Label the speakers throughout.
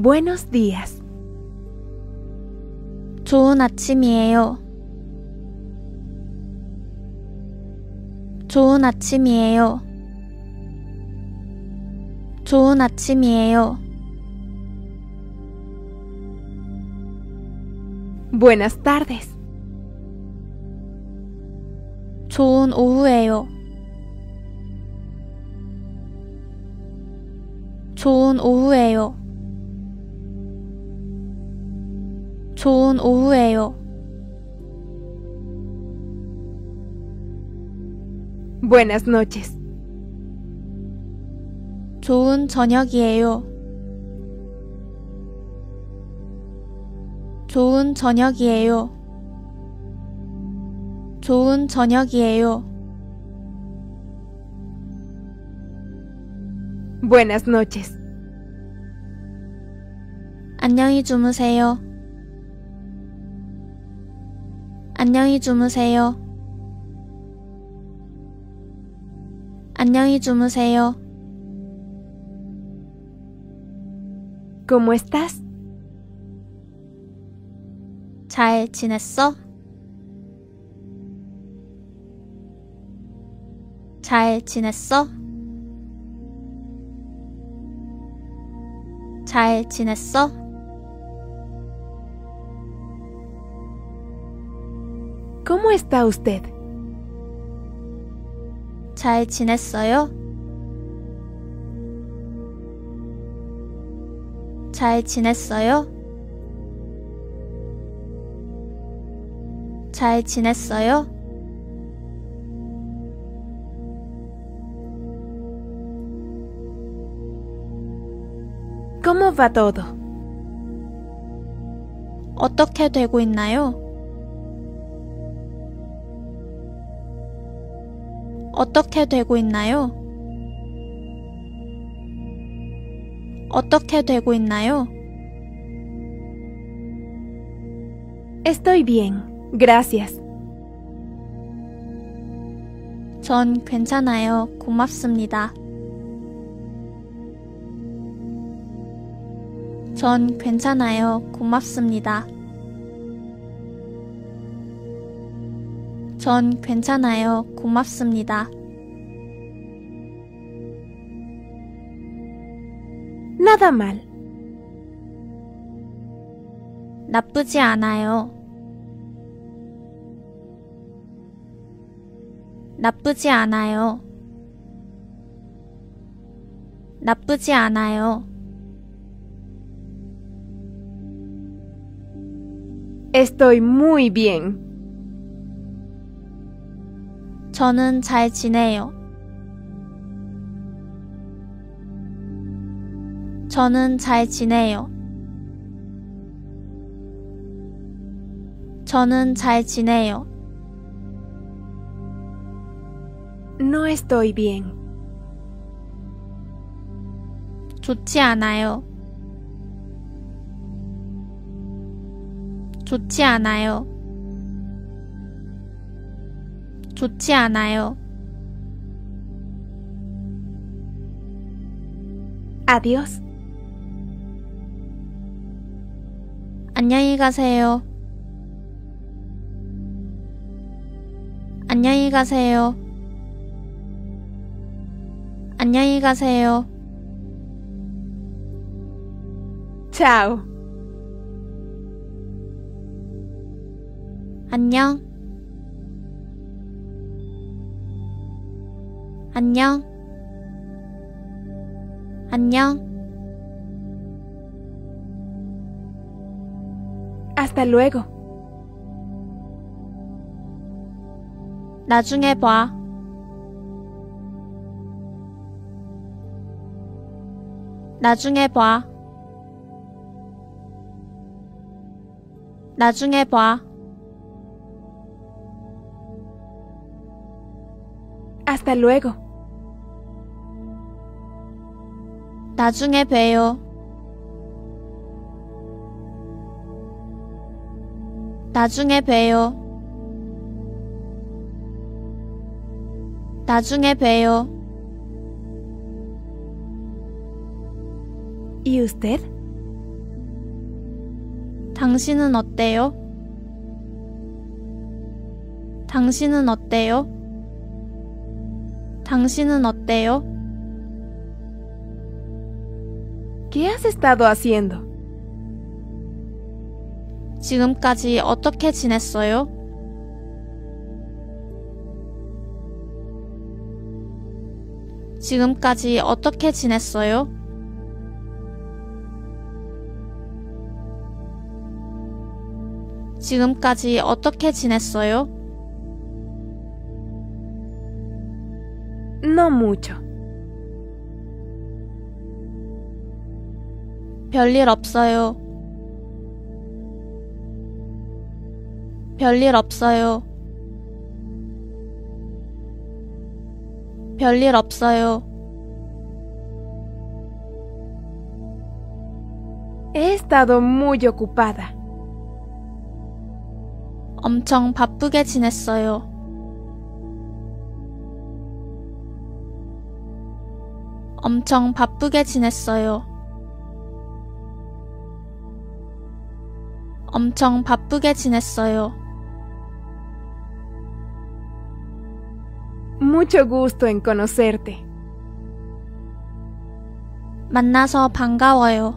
Speaker 1: Buenos días.
Speaker 2: 좋은 아침이에요. 좋은 아침이에요. 좋은 아침이에요.
Speaker 1: Buenas tardes.
Speaker 2: 좋은 오후에요. 좋은 오후에요. 좋은 오후에요.
Speaker 1: Buenas noches.
Speaker 2: 좋은 저녁이에요. 좋은 저녁이에요. 좋은 저녁이에요.
Speaker 1: Buenas noches.
Speaker 2: 안녕히 주무세요. 안녕히 주무세요. 안녕히 주무세요.
Speaker 1: ¿Cómo estás?
Speaker 2: 잘 지냈어? 잘 지냈어? 잘 지냈어?
Speaker 1: ¿Cómo está usted?
Speaker 2: 잘 지냈어요? 잘 지냈어요? 잘 지냈어요?
Speaker 1: ¿Cómo va todo?
Speaker 2: 어떻게 되고 있나요? 어떻게 되고 있나요? 어떻게 되고 있나요?
Speaker 1: Estoy bien. Gracias.
Speaker 2: 전 괜찮아요. 고맙습니다. 전 괜찮아요. 고맙습니다. 전 괜찮아요. 고맙습니다.
Speaker 1: Nada mal.
Speaker 2: 나쁘지 않아요. 나쁘지 않아요. 나쁘지 않아요.
Speaker 1: Estoy muy bien.
Speaker 2: 저는 잘 지내요. 저는 잘 지내요. 저는 잘 지내요.
Speaker 1: No estoy bien.
Speaker 2: 좋지 않아요. 좋지 않아요. 좋지 않아요.
Speaker 1: Adiós.
Speaker 2: 안녕히 가세요. 안녕히 가세요. 안녕히 가세요.
Speaker 1: Chao.
Speaker 2: 안녕. 안녕. 안녕.
Speaker 1: Hasta luego.
Speaker 2: 나중에 봐. 나중에 봐. 나중에 봐.
Speaker 1: Hasta luego.
Speaker 2: 나중에 봬요. 나중에 봬요. 나중에 봬요.
Speaker 1: ¿Y usted?
Speaker 2: 당신은 어때요? 당신은 어때요? 당신은 어때요?
Speaker 1: ¿Qué has estado haciendo?
Speaker 2: 지금까지 어떻게 지냈어요? 지금까지 어떻게 지냈어요? 지금까지 어떻게 지냈어요?
Speaker 1: No mucho.
Speaker 2: 별일 없어요. 별일 없어요. 별일 없어요.
Speaker 1: He estado muy ocupada.
Speaker 2: 엄청 바쁘게 지냈어요. 엄청 바쁘게 지냈어요. 엄청 바쁘게 지냈어요.
Speaker 1: Mucho gusto en conocerte.
Speaker 2: 만나서 반가워요.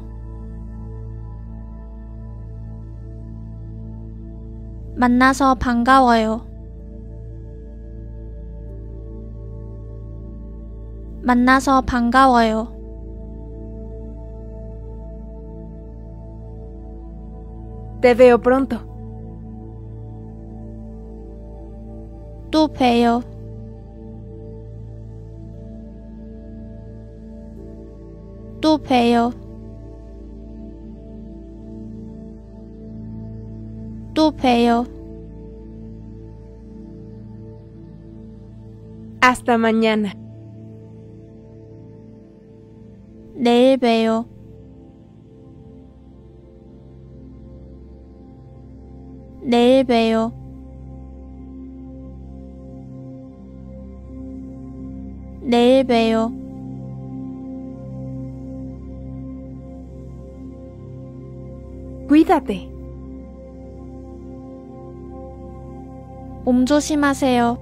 Speaker 2: 만나서 반가워요. 만나서 반가워요.
Speaker 1: Te veo pronto.
Speaker 2: 또 봬요. 또 봬요. 또 봬요.
Speaker 1: Hasta mañana.
Speaker 2: 내일 봬 내일 봬요. 내일 봬요.
Speaker 1: Cuídate.
Speaker 2: 몸 조심하세요.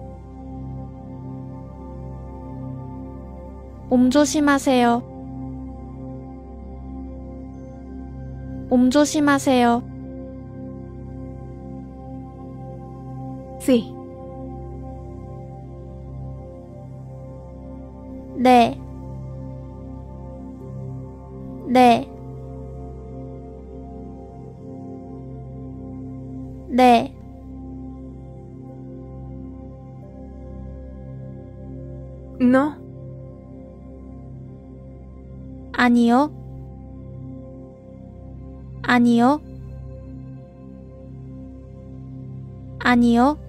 Speaker 2: 몸 조심하세요. 몸 조심하세요.
Speaker 1: Sí.
Speaker 2: 네. 네. 네.
Speaker 1: No.
Speaker 2: 아니요. 아니요. 아니요.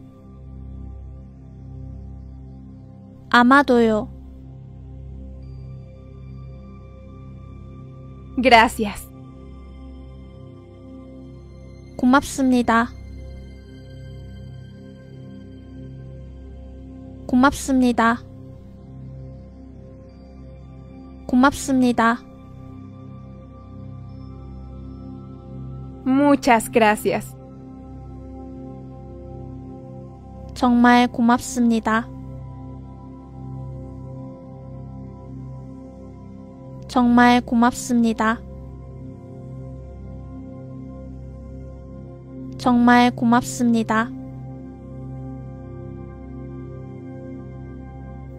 Speaker 2: 아마도요.
Speaker 1: Gracias.
Speaker 2: 고맙습니다. 고맙습니다. 고맙습니다.
Speaker 1: Muchas gracias.
Speaker 2: 정말 고맙습니다. 정말 고맙습니다. 정말 고맙습니다.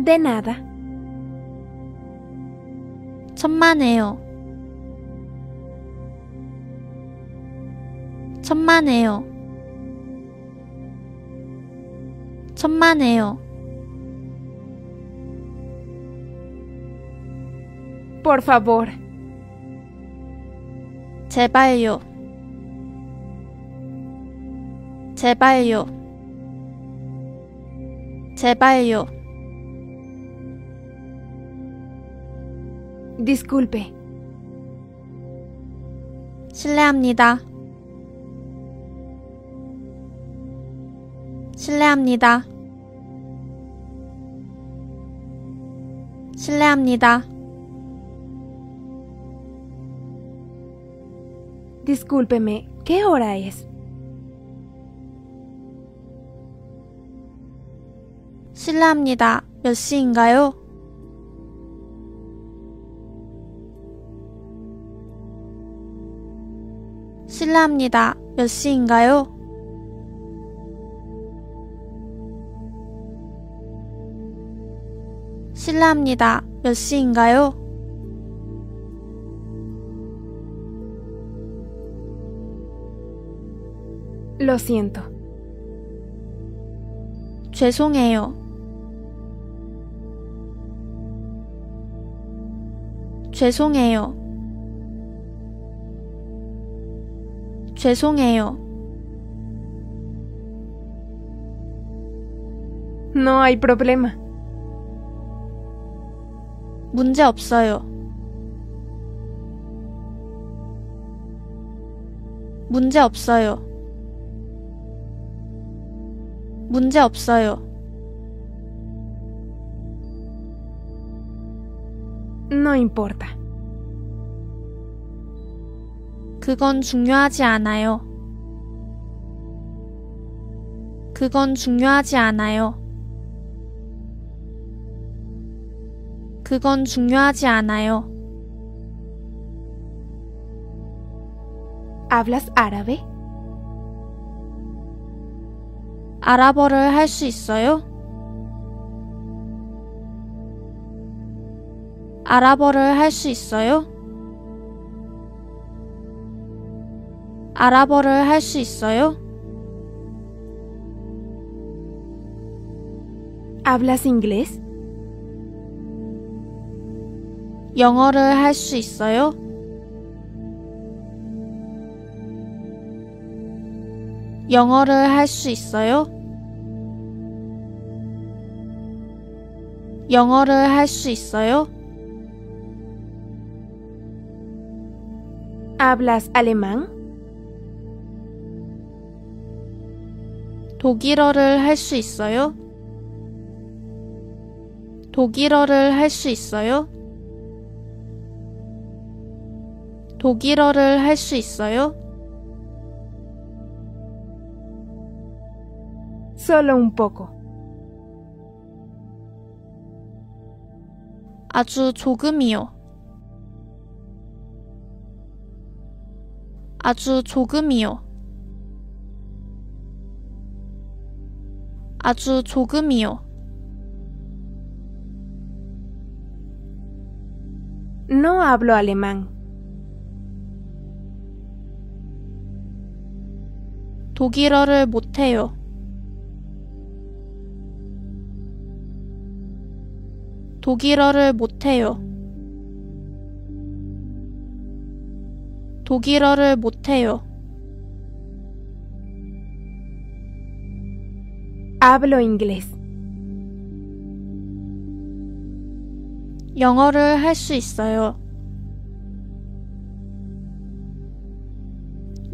Speaker 1: De nada.
Speaker 2: 천만에요. 천만에요. 천만에요.
Speaker 1: Por favor.
Speaker 2: 제발요. 제발요. 제발요.
Speaker 1: Disculpe.
Speaker 2: 실례합니다. 실례합니다. 실례합니다.
Speaker 1: Discúlpeme, ¿qué hora es?
Speaker 2: 실례합니다. 몇 시인가요? 실례합니다. 몇 시인가요? 실례합니다. 몇 시인가요?
Speaker 1: Siento.
Speaker 2: 죄송해요. 죄송해요. 죄송해요.
Speaker 1: No hay problema.
Speaker 2: 문제 없어요. 문제 없어요. 문제 없어요.
Speaker 1: No importa.
Speaker 2: 그건 중요하지 않아요. 그건 중요하지 않아요. 그건 중요하지 않아요.
Speaker 1: ¿Hablas árabe?
Speaker 2: 아랍어를 할 수 있어요? 아랍어를 할 수 있어요? 아랍어를 할 수 있어요?
Speaker 1: ¿Hablas inglés?
Speaker 2: 영어를 할 수 있어요? 영어를 할 수 있어요? 영어를 할 수 있어요?
Speaker 1: ¿Hablas alemán?
Speaker 2: 독일어를 할 수 있어요? 독일어를 할 수 있어요? 독일어를 할 수 있어요?
Speaker 1: Solo un poco.
Speaker 2: 아주 조금이요. 아주 조금이요. 아주 조금이요.
Speaker 1: No hablo alemán.
Speaker 2: 독일어를 못해요. 독일어를 못해요. 독일어를 못해요.
Speaker 1: Hablo inglés.
Speaker 2: 영어를 할 수 있어요.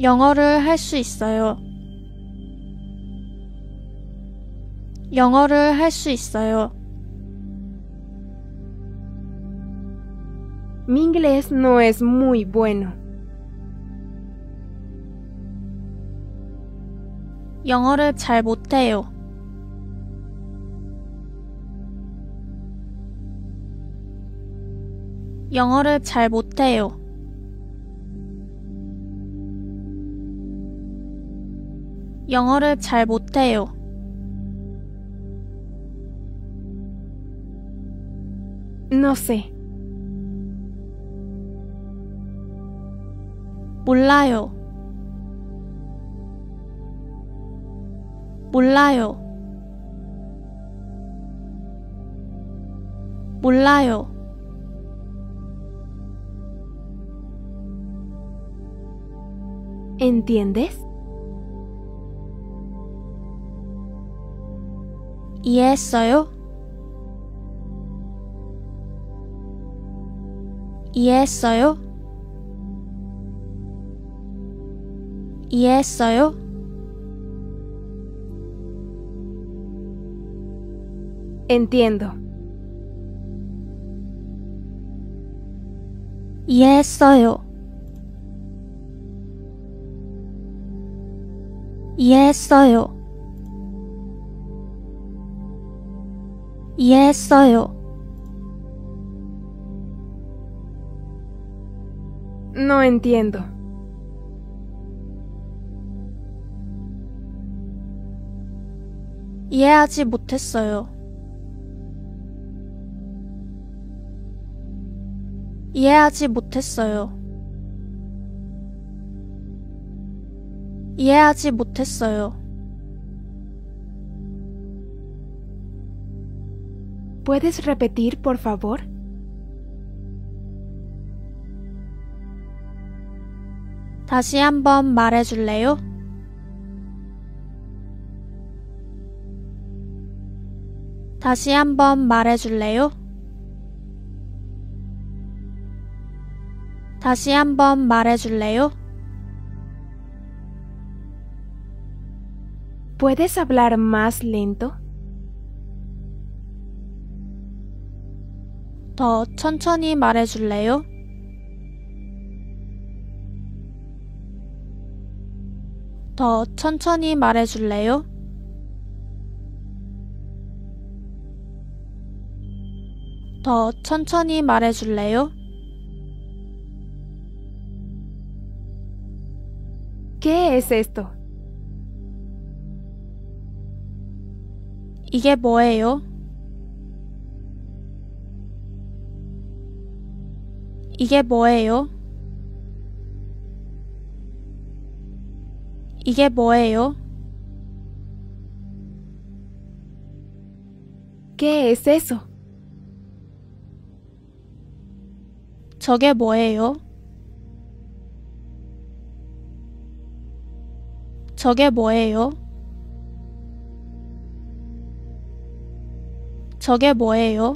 Speaker 2: 영어를 할 수 있어요. 영어를 할 수 있어요.
Speaker 1: Mi inglés no es muy bueno.
Speaker 2: 영어를 잘 못해요. 영어를 잘 못해요. 영어를 잘 못해요.
Speaker 1: No sé.
Speaker 2: 몰라요. 몰라요. 몰라요.
Speaker 1: ¿Entiendes?
Speaker 2: 이해했어요? 이해했어요? 이해했어요?
Speaker 1: Entiendo.
Speaker 2: 이해했어요. 이해했어요. 이해했어요.
Speaker 1: No entiendo.
Speaker 2: 이해하지 못했어요. 이해하지 못했어요. 이해하지 못했어요.
Speaker 1: ¿Puedes repetir, por favor?
Speaker 2: 다시 한번 말해 줄래요? 다시 한번 말해줄래요? 다시 한번 말해줄래요?
Speaker 1: ¿Puedes hablar más lento?
Speaker 2: 더 천천히 말해줄래요? 더 천천히 말해줄래요? 더 천천히 말해줄래요?
Speaker 1: ¿Qué es esto?
Speaker 2: 이게 뭐예요? 이게 뭐예요? 이게 뭐예요?
Speaker 1: ¿Qué es eso?
Speaker 2: 저게 뭐예요? 저게 뭐예요? 저게 뭐예요?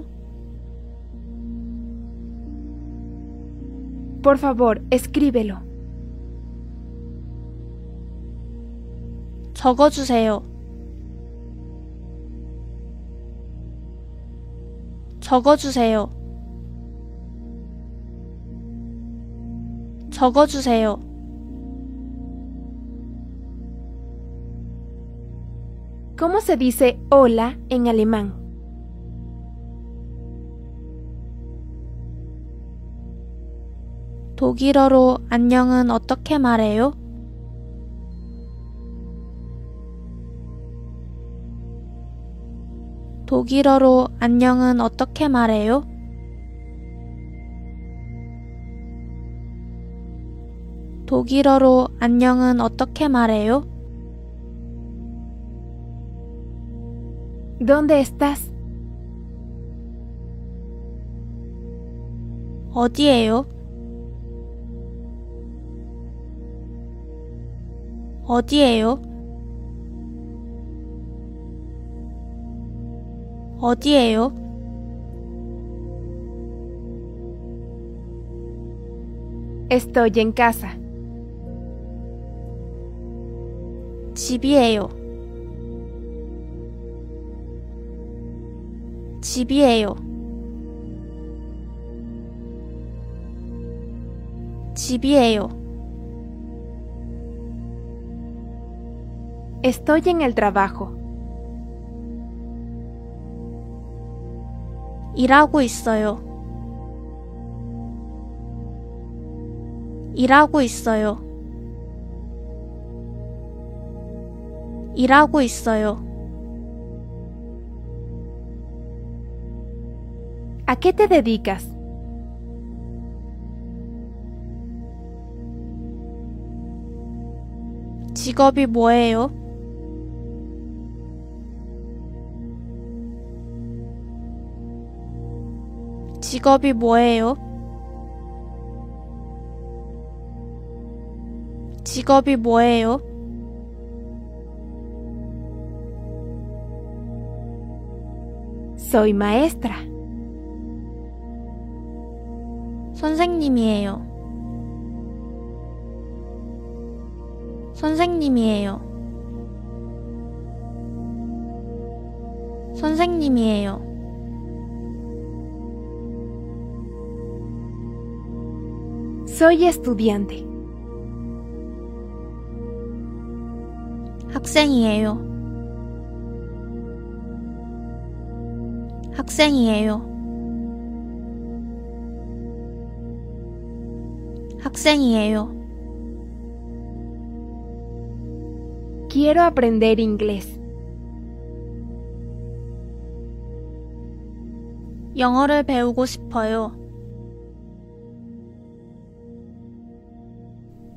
Speaker 1: Por favor, escríbelo.
Speaker 2: 적어주세요. 적어주세요. 적어주세요.
Speaker 1: ¿Cómo se dice hola en alemán?
Speaker 2: 독일어로 안녕은 어떻게 말해요? 독일어로 안녕은 어떻게 말해요? 독일어로 안녕은 어떻게 말해요?
Speaker 1: ¿Dónde estás?
Speaker 2: 어디에요? 어디에요? 어디에요?
Speaker 1: Estoy en casa.
Speaker 2: 집이에요. 집이에요. 집이에요.
Speaker 1: Estoy en el trabajo.
Speaker 2: 일하고 있어요. 일하고 있어요. 일하고 있어요.
Speaker 1: ¿A qué te dedicas?
Speaker 2: 직업이 뭐예요? 직업이 뭐예요? 직업이 뭐예요?
Speaker 1: Soy maestra.
Speaker 2: 선생님이에요. 선생님이에요. 선생님이에요.
Speaker 1: Soy estudiante.
Speaker 2: 학생이에요. 학생이에요. 학생이에요.
Speaker 1: Quiero aprender inglés.
Speaker 2: 영어를 배우고 싶어요.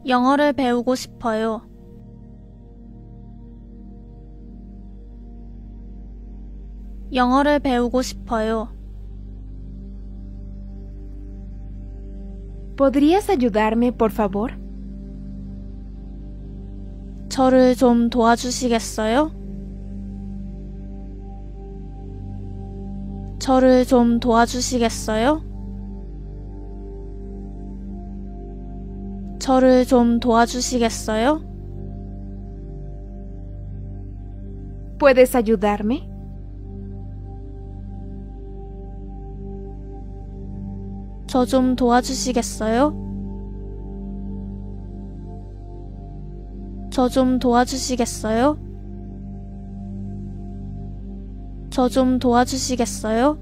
Speaker 2: 영어를 배우고 싶어요. 영어를 배우고 싶어요.
Speaker 1: ¿Podrías ayudarme, por favor?
Speaker 2: 저를 좀 도와주시겠어요? 저를 좀 도와주시겠어요? 저를 좀 도와주시겠어요?
Speaker 1: ¿Puedes ayudarme?
Speaker 2: 저 좀 도와주시겠어요? 저 좀 도와주시겠어요? 저 좀 도와주시겠어요?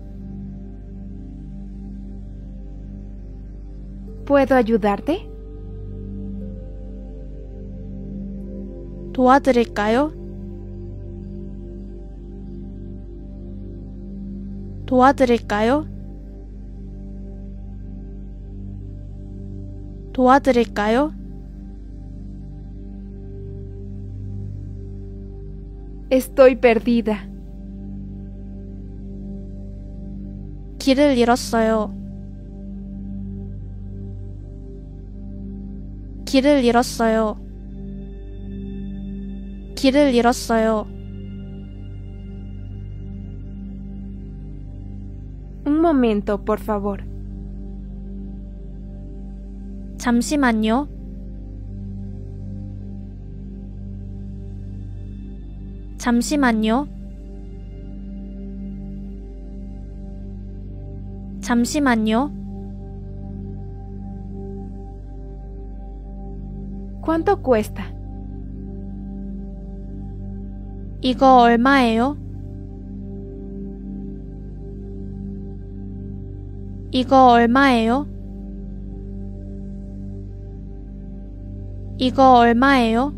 Speaker 1: ¿Puedo ayudarte?
Speaker 2: 도와드릴까요? 도와드릴까요? 도와드릴까요?
Speaker 1: Estoy perdida.
Speaker 2: 길을 잃었어요. 길을 잃었어요. 길을 잃었어요.
Speaker 1: Un momento, por favor.
Speaker 2: 잠시만요. 잠시만요. 잠시만요.
Speaker 1: ¿Cuánto cuesta?
Speaker 2: 이거 얼마예요? 이거 얼마예요? 이거 얼마예요?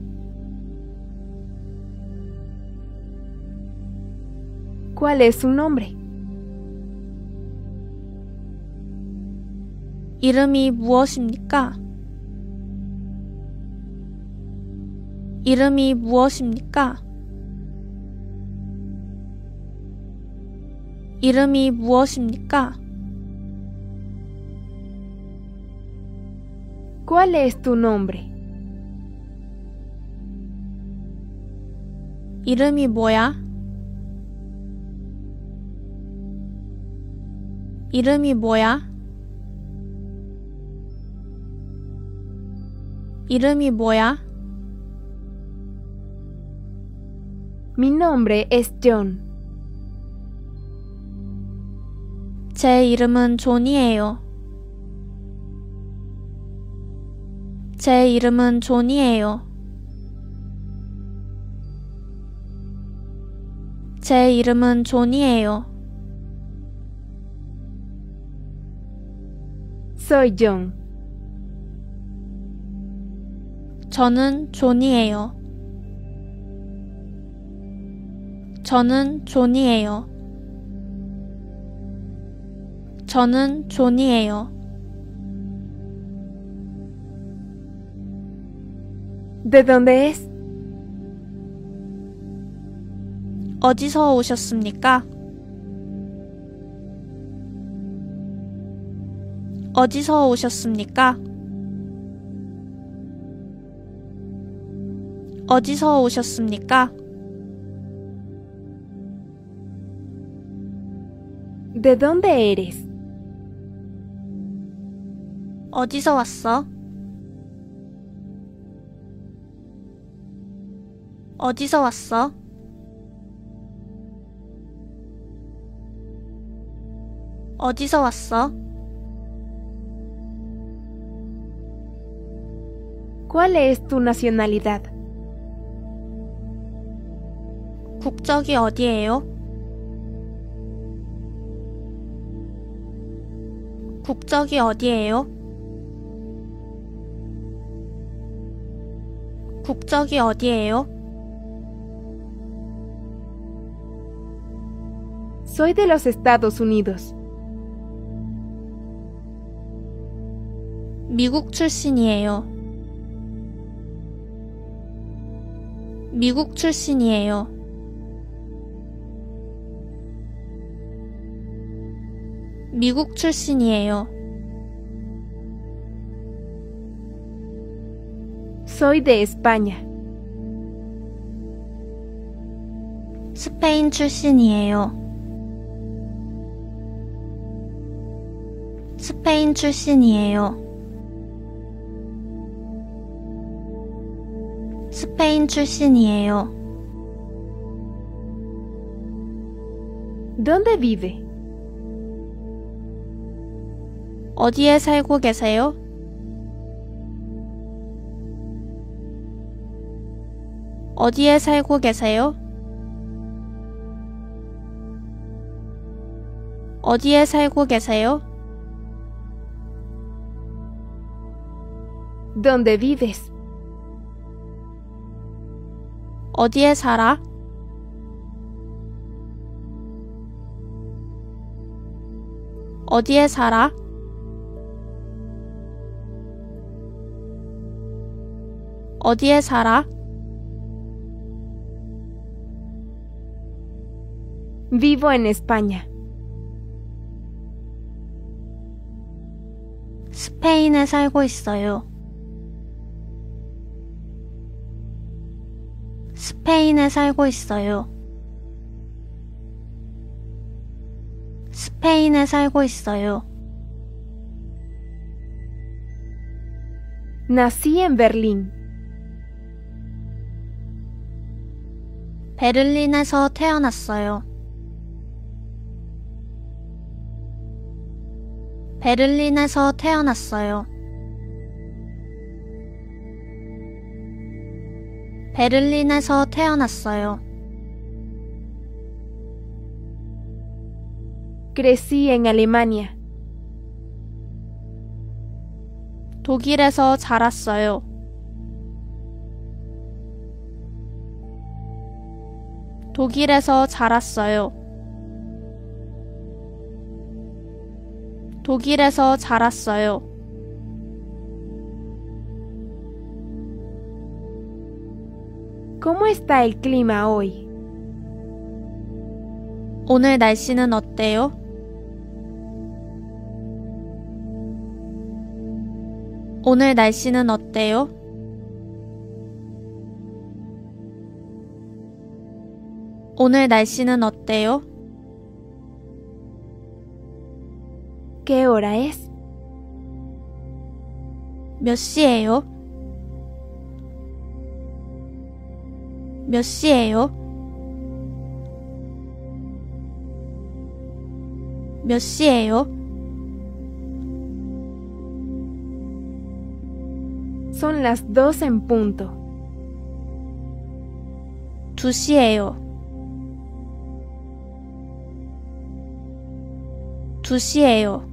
Speaker 1: ¿Cuál es su nombre?
Speaker 2: 이름이 무엇입니까? 이름이 무엇입니까? 이름이 무엇입니까?
Speaker 1: ¿Cuál es tu nombre?
Speaker 2: 이름이 뭐야? 이름이 뭐야? 이름이 뭐야?
Speaker 1: Mi nombre es John.
Speaker 2: 제 이름은 존이에요. 제 이름은 존이에요. 제 이름은 존이에요.
Speaker 1: Soy John.
Speaker 2: 저는 존이에요. 저는 존이에요. 저는 존이에요.
Speaker 1: ¿De dónde es?
Speaker 2: 어디서 오셨습니까? 어디서 오셨습니까? 어디서 오셨습니까?
Speaker 1: ¿De dónde eres?
Speaker 2: 어디서 왔어? 어디서 왔어? 어디서 왔어?
Speaker 1: ¿Cuál es tu nacionalidad?
Speaker 2: 국적이 어디예요? 국적이 어디예요? 국적이 어디예요?
Speaker 1: Soy de los Estados Unidos.
Speaker 2: 미국 출신이에요. 미국 출신이에요. 미국 출신이에요.
Speaker 1: Soy de España.
Speaker 2: 스페인 출신이에요. 스페인 출신이에요. 스페인 출신이에요.
Speaker 1: ¿Dónde vive?
Speaker 2: 어디에 살고 계세요? 어디에 살고 계세요? 어디에 살고 계세요?
Speaker 1: ¿Dónde vives?
Speaker 2: 어디에 살아? 어디에 살아? 어디에 살아?
Speaker 1: Vivo en España.
Speaker 2: 스페인에 살고 있어요. 스페인에 살고 있어요. 스페인에 살고 있어요.
Speaker 1: Nací en Berlín.
Speaker 2: 베를린에서 태어났어요. 베를린에서 태어났어요. 베를린에서 태어났어요.
Speaker 1: Crecí en Alemania.
Speaker 2: 독일에서 자랐어요. 독일에서 자랐어요. 독일에서 자랐어요.
Speaker 1: ¿Cómo está el clima hoy?
Speaker 2: 오늘 날씨는 어때요? 오늘 날씨는 어때요? 오늘 날씨는 어때요?
Speaker 1: ¿Qué hora es?
Speaker 2: 몇 시예요? 몇 시예요? 몇 시예요?
Speaker 1: Son las dos en punto.
Speaker 2: 2시예요. 2시예요.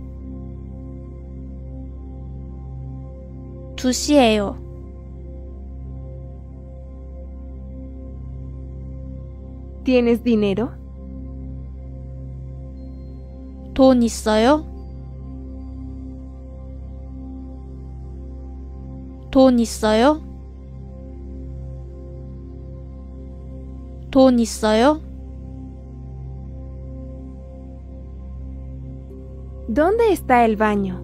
Speaker 2: 2시예요.
Speaker 1: ¿Tienes dinero?
Speaker 2: 돈 있어요? 돈 있어요? 돈 있어요?
Speaker 1: ¿Dónde está el baño?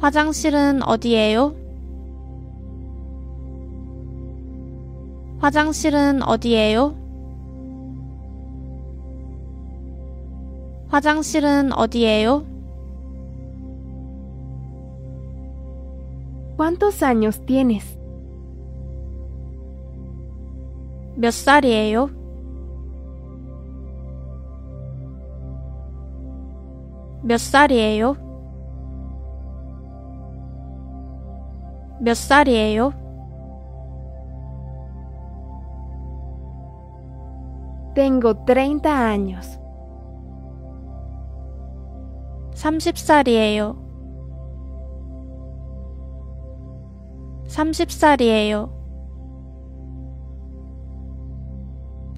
Speaker 2: 화장실은 어디예요? 화장실은 어디예요? 화장실은 어디예요?
Speaker 1: ¿Cuántos años tienes?
Speaker 2: 몇 살이에요? 몇 살이에요? 몇 살이에요?
Speaker 1: Tengo 30 años.
Speaker 2: 30살이에요. 30살이에요.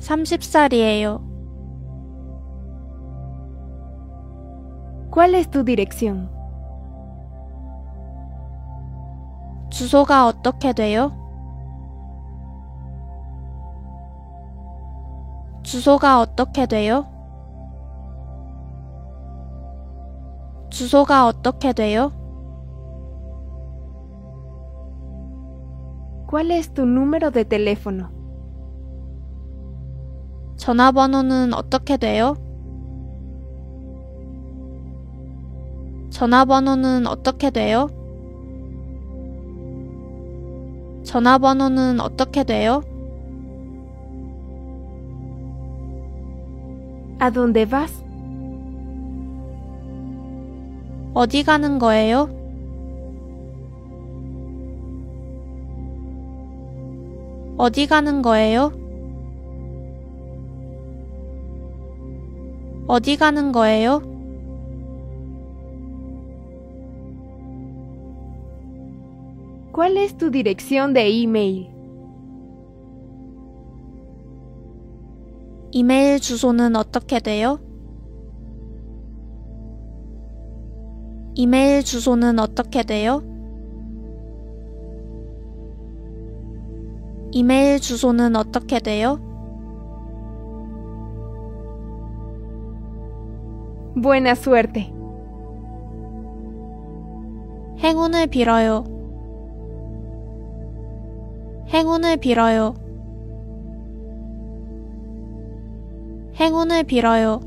Speaker 2: 30살이에요.
Speaker 1: ¿Cuál es tu dirección?
Speaker 2: 주소가 어떻게 돼요? 주소가 어떻게 돼요? 주소가 어떻게 돼요?
Speaker 1: ¿Cuál es tu número de teléfono?
Speaker 2: 전화번호는 어떻게 돼요? 전화번호는 어떻게 돼요? 전화번호는 어떻게 돼요?
Speaker 1: ¿A dónde vas?
Speaker 2: 어디 가는 거예요? 어디 가는 거예요? 어디 가는 거예요?
Speaker 1: ¿Cuál es tu dirección de email?
Speaker 2: 이메일 주소는 어떻게 돼요? 이메일 주소는 어떻게 돼요? 이메일 주소는 어떻게 돼요?
Speaker 1: Buena suerte.
Speaker 2: 행운을 빌어요. 행운을 빌어요. 행운을 빌어요.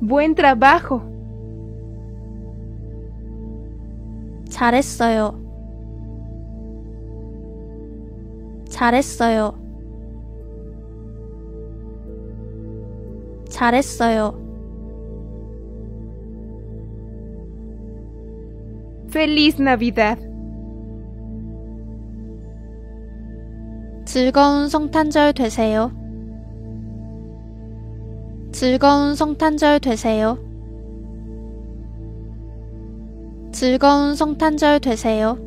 Speaker 1: Buen trabajo.
Speaker 2: 잘했어요. 잘했어요. 잘했어요.
Speaker 1: Feliz Navidad.
Speaker 2: 즐거운 성탄절 되세요. 즐거운 성탄절 되세요. 즐거운 성탄절 되세요.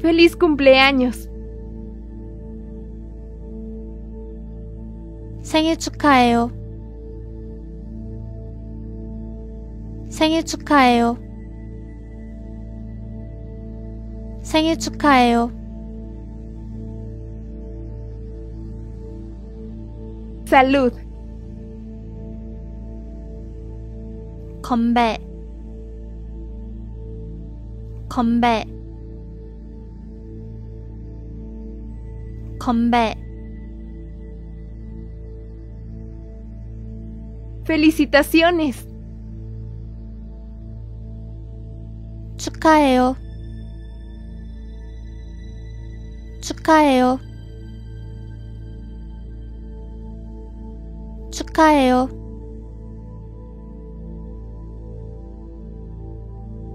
Speaker 1: Feliz cumpleaños.
Speaker 2: 생일 축하해요. 생일 축하해요. 생일 축하해요.
Speaker 1: Salud.
Speaker 2: 건배. 건배. 건배.
Speaker 1: Felicitaciones.
Speaker 2: 축하해요. 축하해요. 축하해요.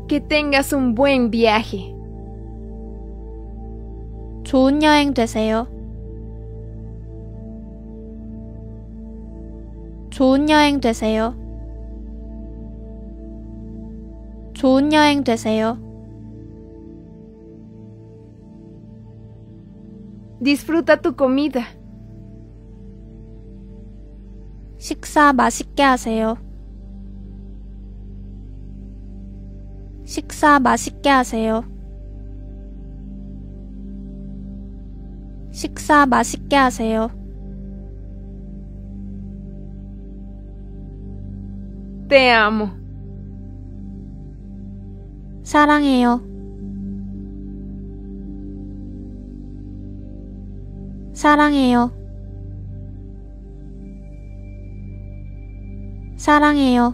Speaker 1: Que tengas un buen viaje.
Speaker 2: 좋은 여행 되세요. 좋은 여행 되세요. 좋은 여행 되세요.
Speaker 1: Disfruta tu comida.
Speaker 2: 식사 맛있게 하세요. 식사 맛있게 하세요. 식사 맛있게 하세요.
Speaker 1: Te amo.
Speaker 2: 사랑해요. 사랑해요. 사랑해요.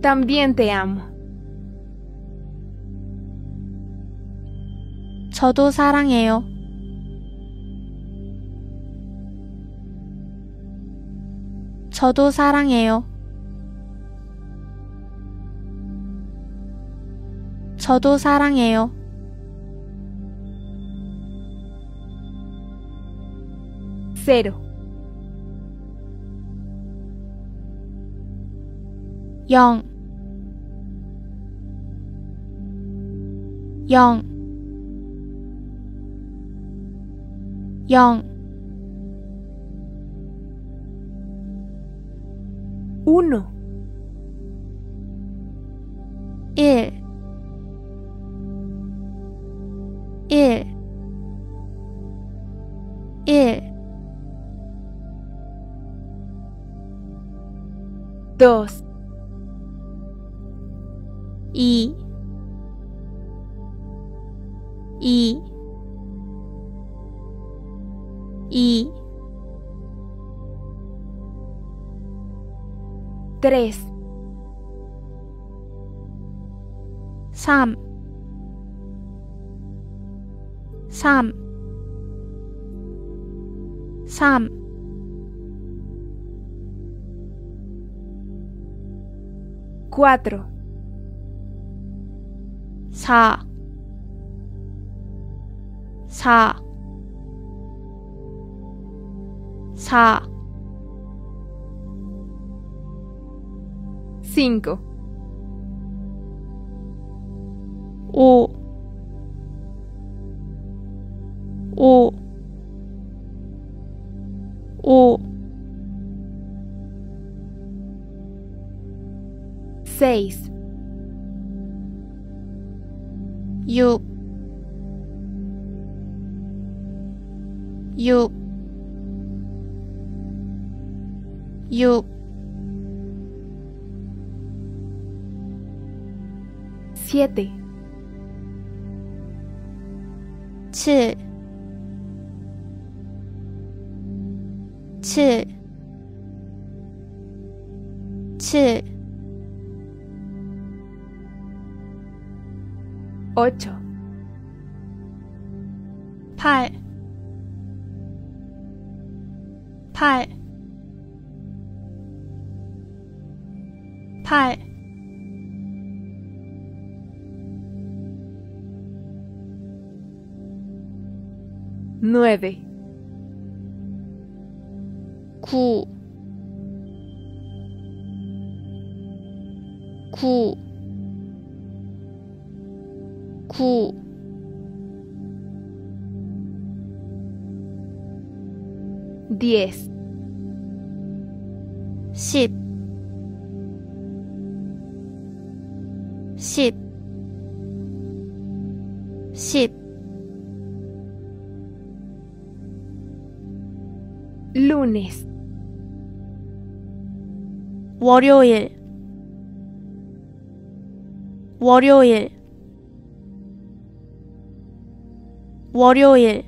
Speaker 1: También te amo.
Speaker 2: 저도 사랑해요. 저도 사랑해요. 저도 사랑해요.
Speaker 1: Cero.
Speaker 2: 영, 영, 영. 일,
Speaker 1: 2
Speaker 2: y y y
Speaker 1: 3
Speaker 2: Sam. Sam. Sam.
Speaker 1: Cuatro.
Speaker 2: 사, 사, 사,
Speaker 1: Cinco.
Speaker 2: 오, 6. You. You.
Speaker 1: 8
Speaker 2: 派派派
Speaker 1: ，nueve. 10
Speaker 2: 10 10 10
Speaker 1: lunes.
Speaker 2: 월요일 월요일 월요일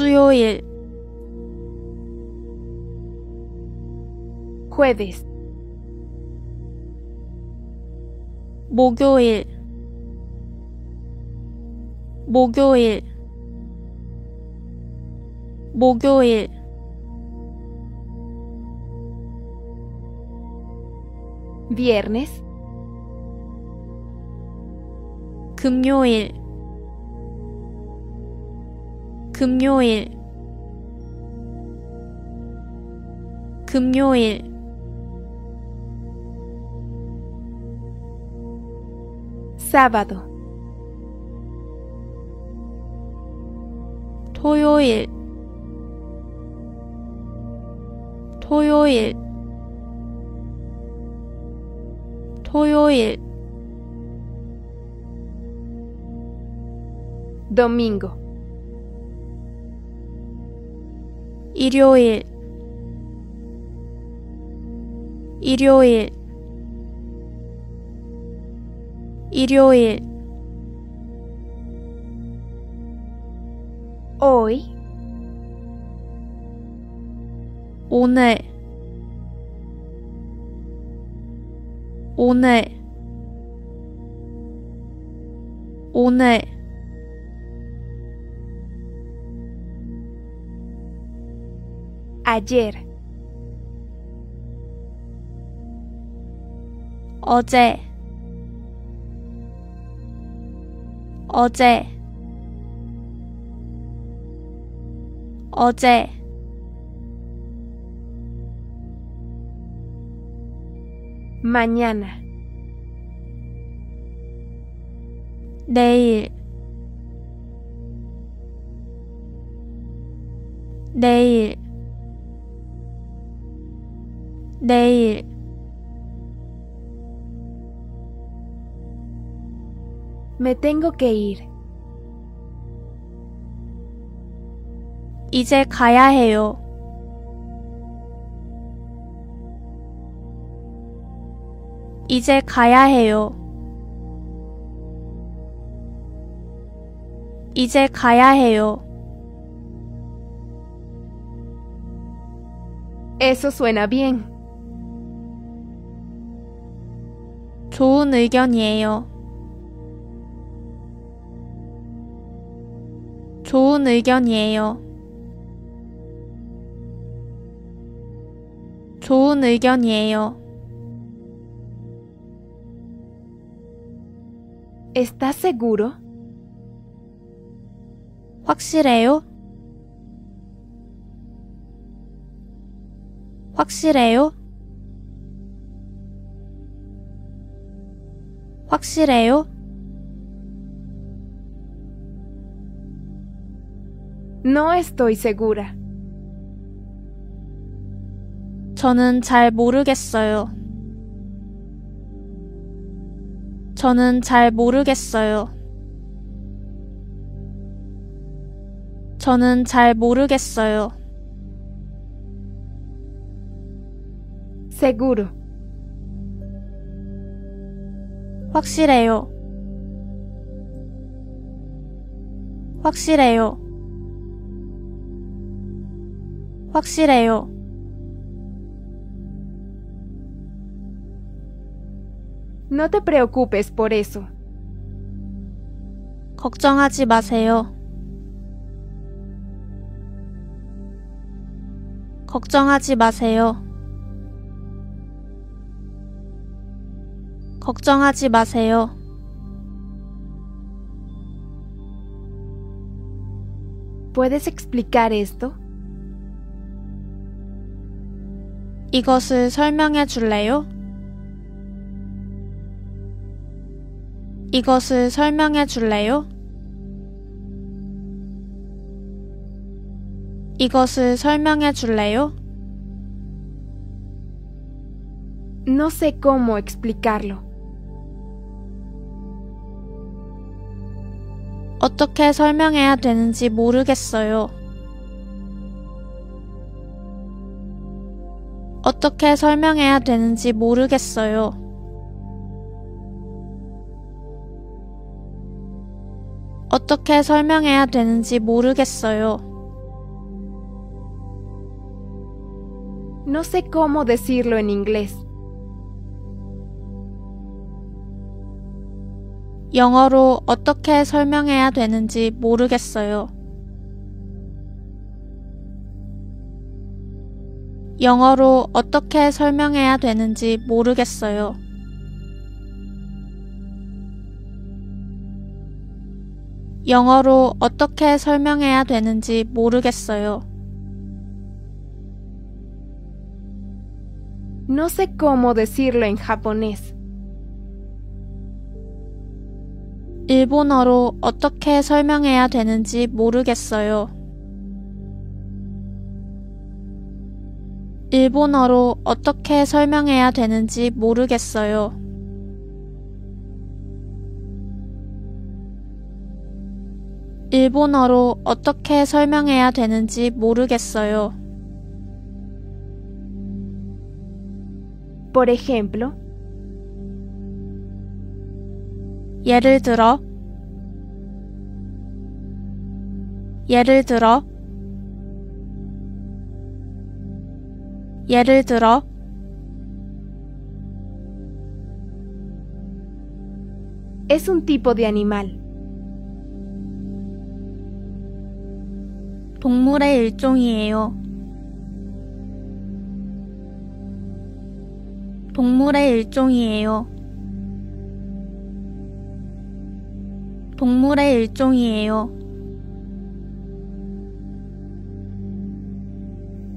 Speaker 2: 일, 수요일, 수요일,
Speaker 1: Jueves.
Speaker 2: 목요일, 목요일, 목요일,
Speaker 1: Viernes.
Speaker 2: 금요일, 금요일, 금요일,
Speaker 1: sábado,
Speaker 2: 토요일. 토요일. 토요일.
Speaker 1: Domingo,
Speaker 2: 일요일. 일요일. 일요일.
Speaker 1: hoy,
Speaker 2: 오늘. 오늘. 오늘
Speaker 1: ayer,
Speaker 2: 어제 어제 어제
Speaker 1: mañana,
Speaker 2: 내일 내일
Speaker 1: me tengo que ir,
Speaker 2: 이제 가야 해요. 이제 가야 해요. 이제 가야 해요.
Speaker 1: eso suena bien,
Speaker 2: 좋은 의견이에요. 좋은 의견이에요. 좋은 의견이에요.
Speaker 1: ¿estás seguro?
Speaker 2: 확실해요? 확실해요? 확실해요?
Speaker 1: No estoy segura,
Speaker 2: 저는 잘 모르겠어요. 저는 잘 모르겠어요. 저는 잘 모르겠어요.
Speaker 1: seguro,
Speaker 2: 확실해요. 확실해요. 확실해요.
Speaker 1: no te preocupes por eso,
Speaker 2: 걱정하지 마세요. 걱정하지 마세요. 걱정하지 마세요.
Speaker 1: ¿puedes explicar esto?
Speaker 2: 이것을 설명해 줄래요? 이것을 설명해 줄래요? 이것을 설명해 줄래요?
Speaker 1: No sé cómo explicarlo,
Speaker 2: 어떻게 설명해야 되는지 모르겠어요. 어떻게 설명해야 되는지 모르겠어요. 어떻게 설명해야 되는지 모르겠어요.
Speaker 1: no sé cómo decirlo en inglés,
Speaker 2: 영어로 어떻게 설명해야 되는지 모르겠어요. 영어로 어떻게 설명해야 되는지 모르겠어요. 영어로 어떻게 설명해야 되는지 모르겠어요.
Speaker 1: no sé cómo decirlo en japonés,
Speaker 2: 일본어로 어떻게 설명해야 되는지 모르겠어요. 일본어로 어떻게 설명해야 되는지 모르겠어요. 일본어로 어떻게 설명해야 되는지 모르겠어요.
Speaker 1: Por ejemplo,
Speaker 2: 예를 들어, 예를 들어, 예를 들어,
Speaker 1: es un tipo de animal.
Speaker 2: 동물의 일종이에요. 동물의 일종이에요. 동물의 일종이에요.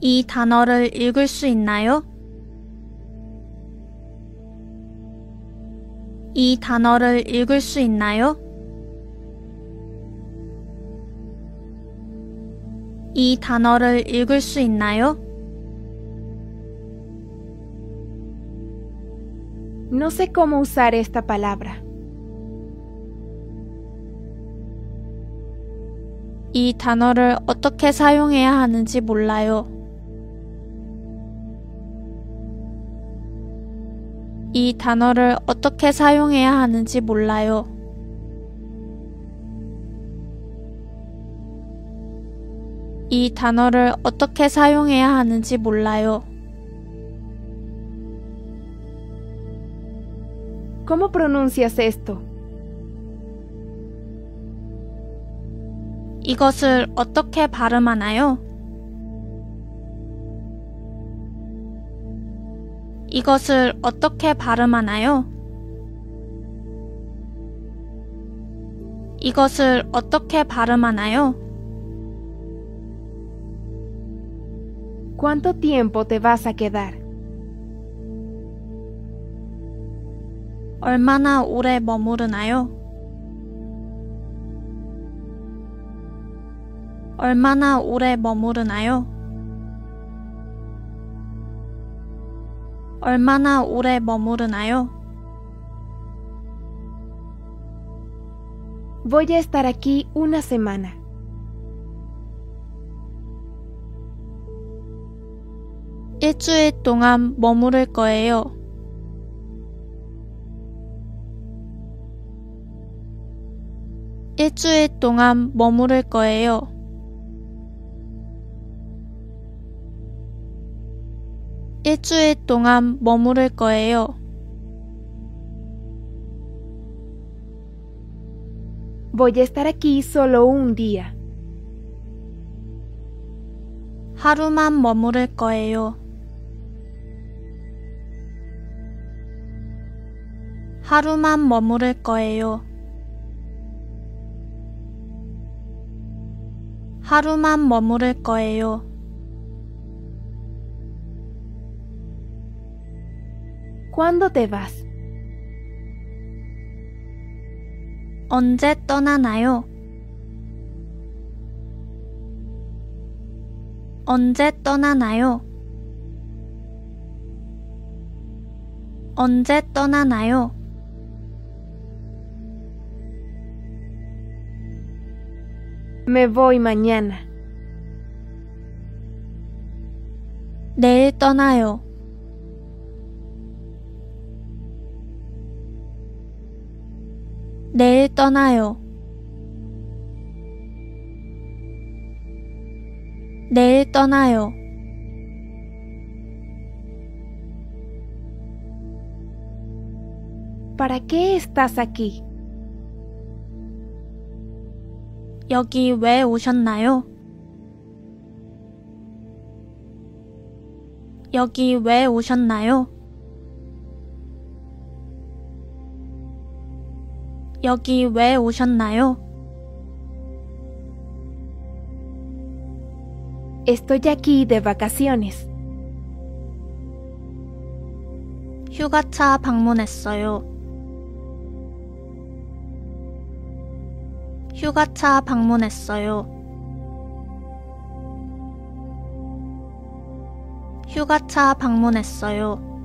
Speaker 2: 이 단어를 읽을 수 있나요? 이 단어를 읽을 수 있나요? 이 단어를 읽을 수 있나요?
Speaker 1: No sé cómo usar esta palabra.
Speaker 2: 이 단어를 어떻게 사용해야 하는지 몰라요. 이 단어를 어떻게 사용해야 하는지 몰라요. 이 단어를 어떻게 사용해야 하는지 몰라요.
Speaker 1: ¿Cómo pronuncias esto?
Speaker 2: 이것을 어떻게 발음하나요? 이것을 어떻게 발음하나요? 이것을 어떻게 발음하나요?
Speaker 1: ¿Cuánto tiempo te vas a quedar?
Speaker 2: 얼마나 오래 머무르나요? 얼마나 오래 머무르나요? 얼마나 오래 머무르나요?
Speaker 1: Voy a estar aquí una semana.
Speaker 2: 일주일 동안 머무를 거예요. 일주일 동안 머무를 거예요. 일주일 동안 머무를 거예요.
Speaker 1: Voy a estar aquí solo un día.
Speaker 2: 하루만 머무를 거예요. 하루만 머무를 거예요. 하루만 머무를 거예요.
Speaker 1: ¿Cuándo te vas?
Speaker 2: 언제 떠나나요? 언제 떠나나요? 언제 떠나나요?
Speaker 1: Me voy mañana.
Speaker 2: 내일 떠나요. 내일 떠나요. 내일 떠나요.
Speaker 1: ¿Para qué estás aquí?
Speaker 2: 여기 왜 오셨나요? 여기 왜 오셨나요? 여기 왜 오셨나요?
Speaker 1: Estoy aquí de vacaciones.
Speaker 2: 휴가차 방문했어요. 휴가차 방문했어요. 휴가차 방문했어요.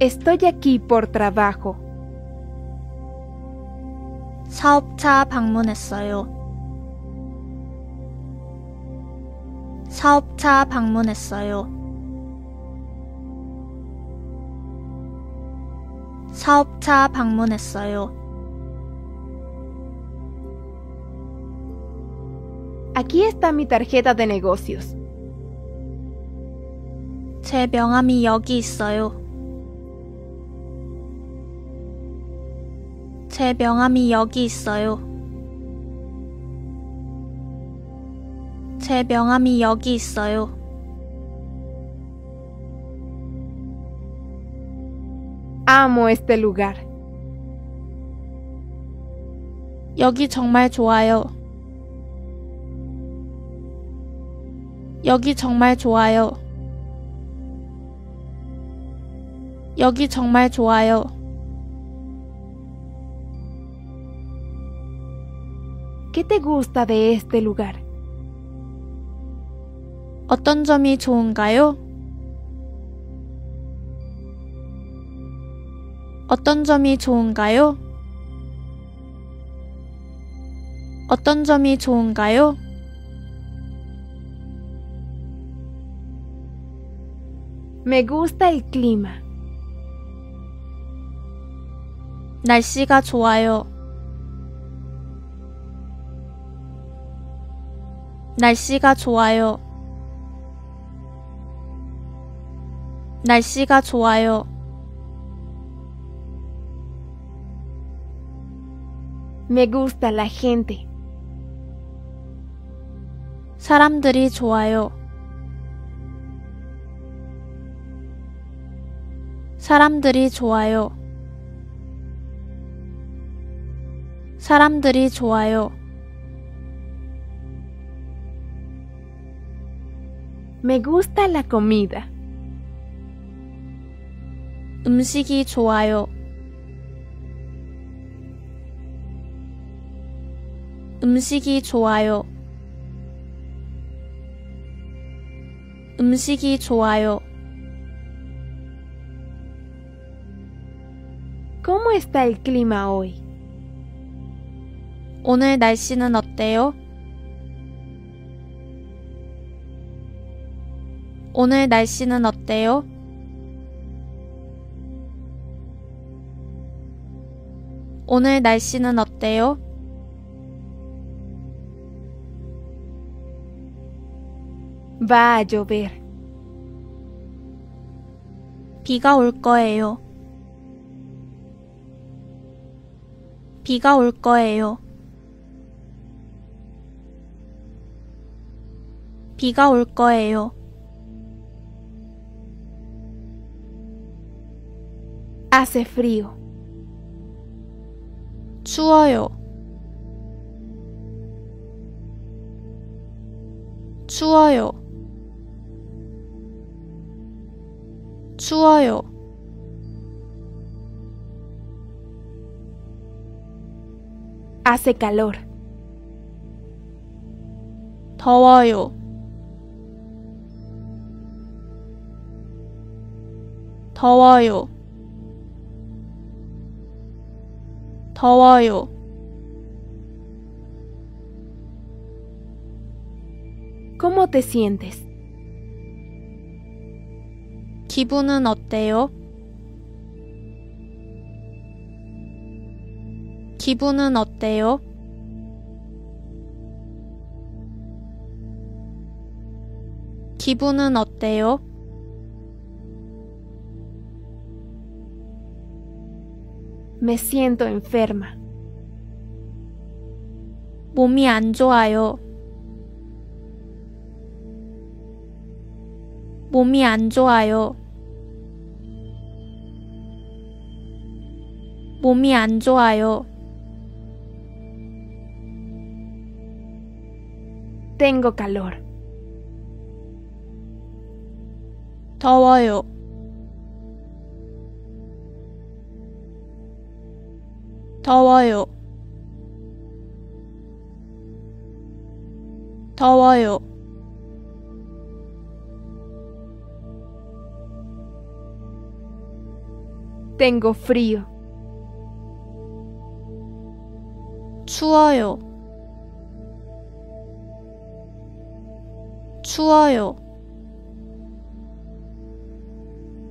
Speaker 1: Estoy aquí por trabajo.
Speaker 2: 사업차 방문했어요. 사업차 방문했어요. 사업차 방문했어요.
Speaker 1: Aquí está mi tarjeta de negocios.
Speaker 2: 제 명함이 여기 있어요. 제 명함이 여기 있어요. 제 명함이 여기 있어요.
Speaker 1: Amo este lugar.
Speaker 2: 여기 정말 좋아요. 여기 정말 좋아요. 여기 정말 좋아요.
Speaker 1: ¿Qué te gusta de este lugar?
Speaker 2: 어떤 점이 좋은가요? 어떤 점이 좋은가요? 어떤 점이 좋은가요?
Speaker 1: Me gusta el clima.
Speaker 2: 날씨가 좋아요. 날씨가 좋아요. 날씨가 좋아요.
Speaker 1: Me gusta la gente.
Speaker 2: 사람들이 좋아요. 사람들이 좋아요. 사람들이 좋아요.
Speaker 1: Me gusta la comida.
Speaker 2: 음식이 좋아요. 음식이 좋아요. 음식이 좋아요.
Speaker 1: ¿Cómo está el clima hoy?
Speaker 2: 오늘 날씨는 어때요? 오늘 날씨는 어때요? 오늘 날씨는 어때요?
Speaker 1: Va a llover.
Speaker 2: 비가 올 거예요. 비가 올 거예요. 비가 올 거예요.
Speaker 1: Hace frío.
Speaker 2: 추워요. 추워요. 추워요.
Speaker 1: Hace calor.
Speaker 2: 더워요. 더워요. 더워요.
Speaker 1: ¿Cómo te sientes?
Speaker 2: 기분은 어때요? 기분은 어때요? 기분은 어때요?
Speaker 1: Me siento enferma.
Speaker 2: 몸이 안 좋아요. 몸이 안 좋아요. 몸이 안 좋아요.
Speaker 1: Tengo calor.
Speaker 2: 더워요. 더워요. 더워요.
Speaker 1: Tengo frío.
Speaker 2: 추워요. 추워요.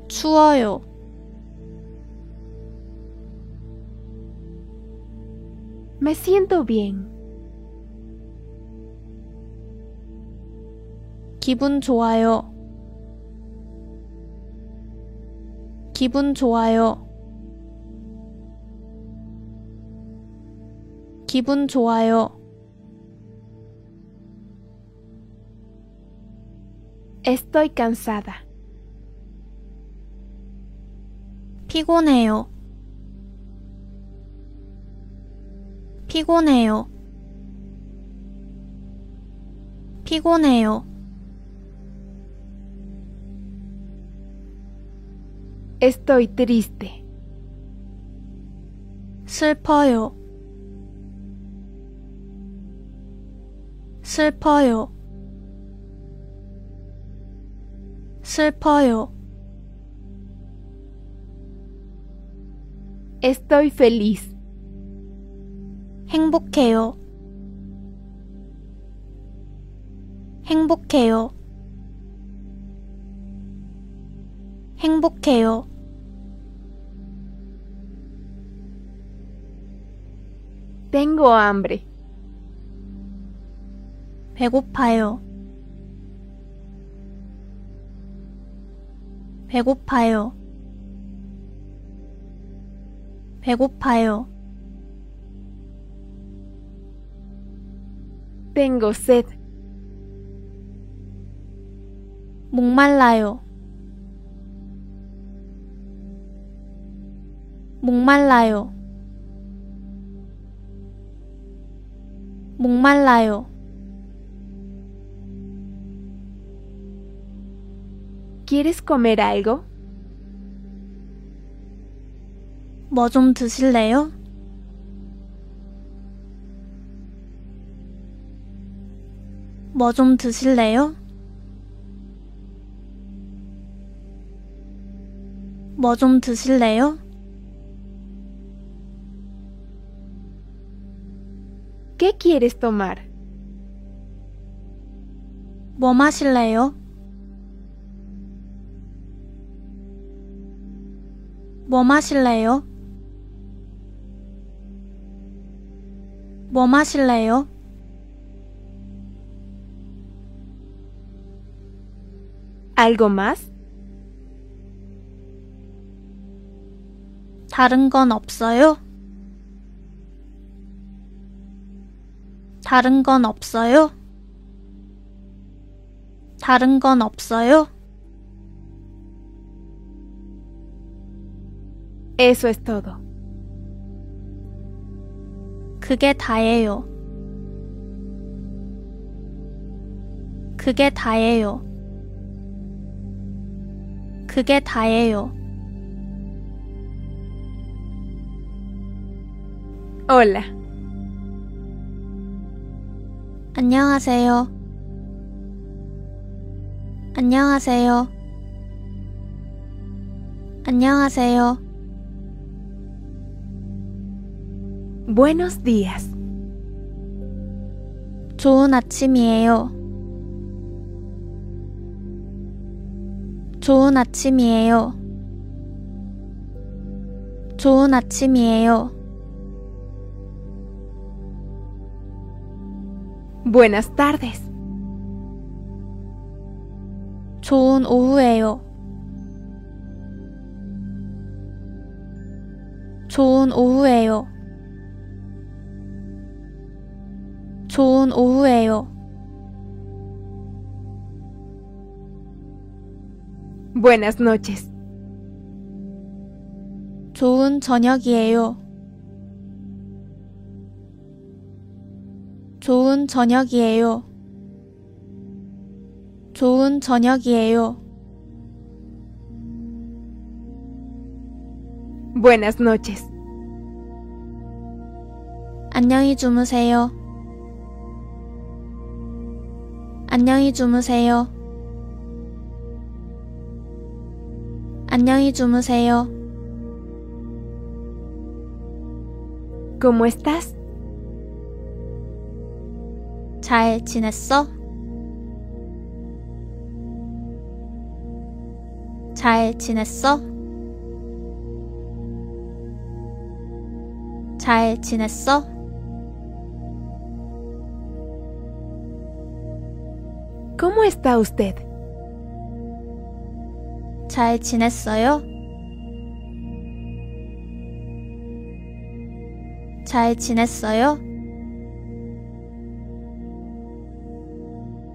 Speaker 2: 추워요.
Speaker 1: Me siento bien.
Speaker 2: 기분 좋아요. 기분 좋아요. 기분 좋아요.
Speaker 1: Estoy cansada.
Speaker 2: 피곤해요. 피곤해요. 피곤해요.
Speaker 1: Estoy triste.
Speaker 2: 슬퍼요. 슬퍼요. 슬퍼요.
Speaker 1: Estoy feliz.
Speaker 2: 행복해요. 행복해요. 행복해요.
Speaker 1: Tengo hambre.
Speaker 2: 배고파요. 배고파요. 배고파요.
Speaker 1: Tengo sed.
Speaker 2: 목말라요. 목말라요. 목말라요.
Speaker 1: ¿Quieres comer algo?
Speaker 2: 뭐 좀 드실래요? 뭐 좀 드실래요? 뭐 좀 드실래요?
Speaker 1: ¿Qué quieres tomar?
Speaker 2: 뭐 마실래요? 뭐 마실래요? 뭐 마실래요?
Speaker 1: ¿Algo más?
Speaker 2: 다른 건 없어요? 다른 건 없어요? 다른 건 없어요?
Speaker 1: Eso es todo.
Speaker 2: 그게 다예요. 그게 다예요. 그게 다예요.
Speaker 1: Hola.
Speaker 2: 안녕하세요. 안녕하세요. 안녕하세요.
Speaker 1: Buenos días.
Speaker 2: 좋은 아침이에요. 좋은 아침이에요. 좋은 아침이에요.
Speaker 1: Buenas tardes.
Speaker 2: 좋은 오후에요. 좋은 오후에요. 좋은 오후에요.
Speaker 1: Buenas noches.
Speaker 2: 좋은 저녁이에요. 좋은 저녁이에요. 좋은 저녁이에요.
Speaker 1: Buenas noches.
Speaker 2: 안녕히 주무세요. 안녕히 주무세요. 안녕히 주무세요.
Speaker 1: ¿Cómo estás?
Speaker 2: 잘 지냈어? 잘 지냈어? 잘 지냈어?
Speaker 1: ¿Cómo está usted?
Speaker 2: 잘 지냈어요? 잘 지냈어요?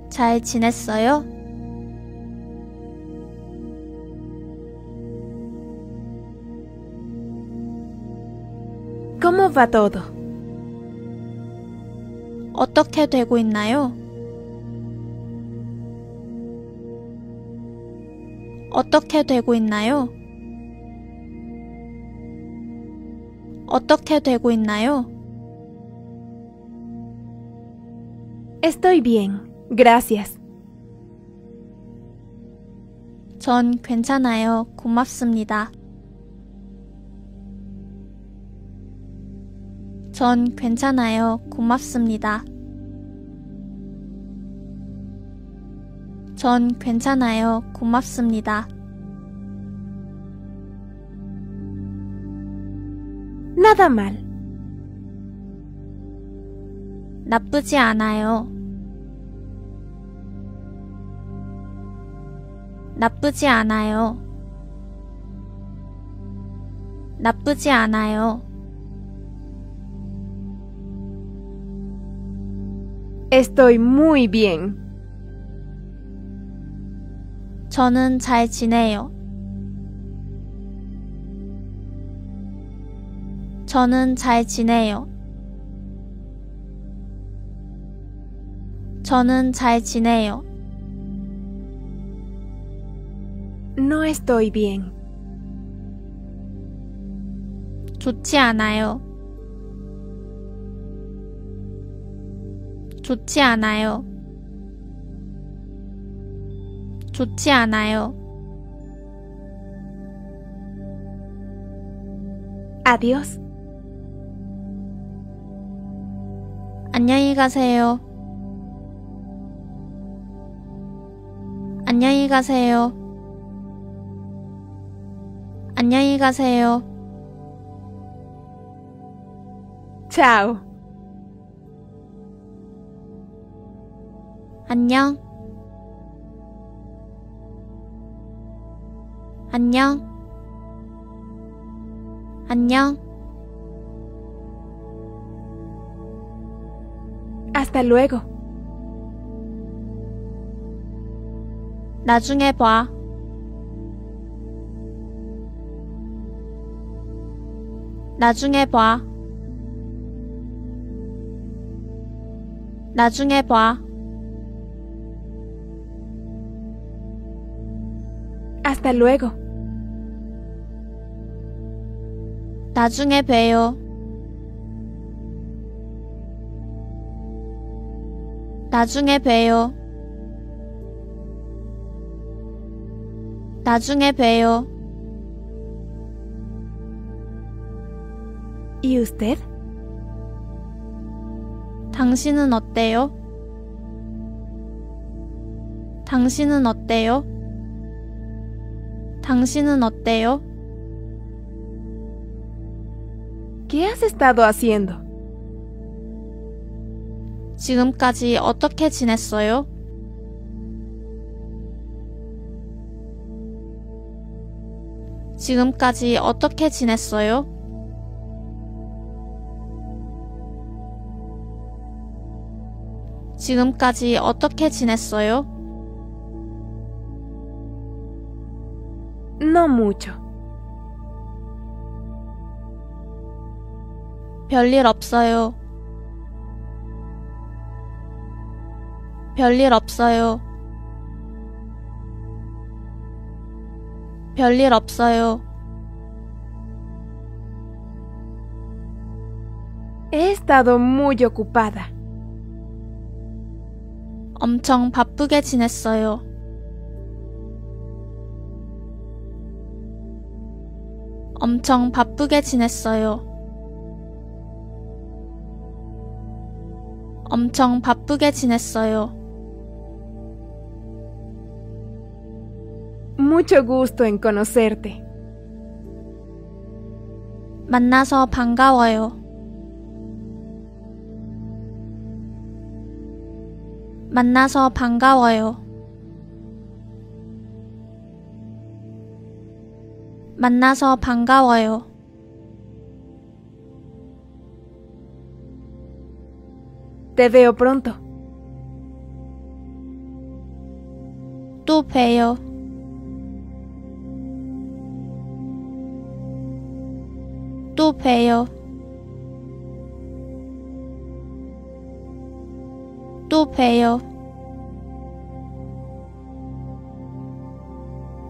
Speaker 2: 잘 지냈어요?
Speaker 1: ¿Cómo va todo?
Speaker 2: 어떻게 되고 있나요? 어떻게 되고 있나요? 어떻게 되고 있나요?
Speaker 1: Estoy bien. Gracias.
Speaker 2: 전 괜찮아요. 고맙습니다. 전 괜찮아요. 고맙습니다. 전 괜찮아요. 고맙습니다.
Speaker 1: Nada mal.
Speaker 2: 나쁘지 않아요. 나쁘지 않아요. 나쁘지 않아요.
Speaker 1: Estoy muy bien.
Speaker 2: 저는 잘 지내요. 저는 잘 지내요. 저는 잘 지내요.
Speaker 1: No estoy bien.
Speaker 2: 좋지 않아요. 좋지 않아요. 좋지 않아요.
Speaker 1: Adiós.
Speaker 2: 안녕히 가세요. 안녕히 가세요. 안녕히 가세요.
Speaker 1: Chao.
Speaker 2: 안녕. 안녕. 안녕.
Speaker 1: Hasta luego.
Speaker 2: 나중에 봐. 나중에 봐. 나중에 봐.
Speaker 1: Hasta luego.
Speaker 2: 나중에 봬요. 나중에 봬요. 나중에 봬요.
Speaker 1: ¿Y usted?
Speaker 2: 당신은 어때요? 당신은 어때요? 당신은 어때요?
Speaker 1: ¿Qué has estado haciendo?
Speaker 2: 지금까지 어떻게 지냈어요? 지금까지 어떻게 지냈어요? 지금까지 어떻게 지냈어요?
Speaker 1: No mucho.
Speaker 2: 별일 없어요. 별일 없어요. 별일 없어요.
Speaker 1: He estado muy ocupada.
Speaker 2: 엄청 바쁘게 지냈어요. 엄청 바쁘게 지냈어요. 엄청 바쁘게 지냈어요.
Speaker 1: Mucho gusto en conocerte.
Speaker 2: 만나서 반가워요. 만나서 반가워요. 만나서 반가워요.
Speaker 1: Te veo pronto.
Speaker 2: 또 봬요. 또 봬요. 또 봬요.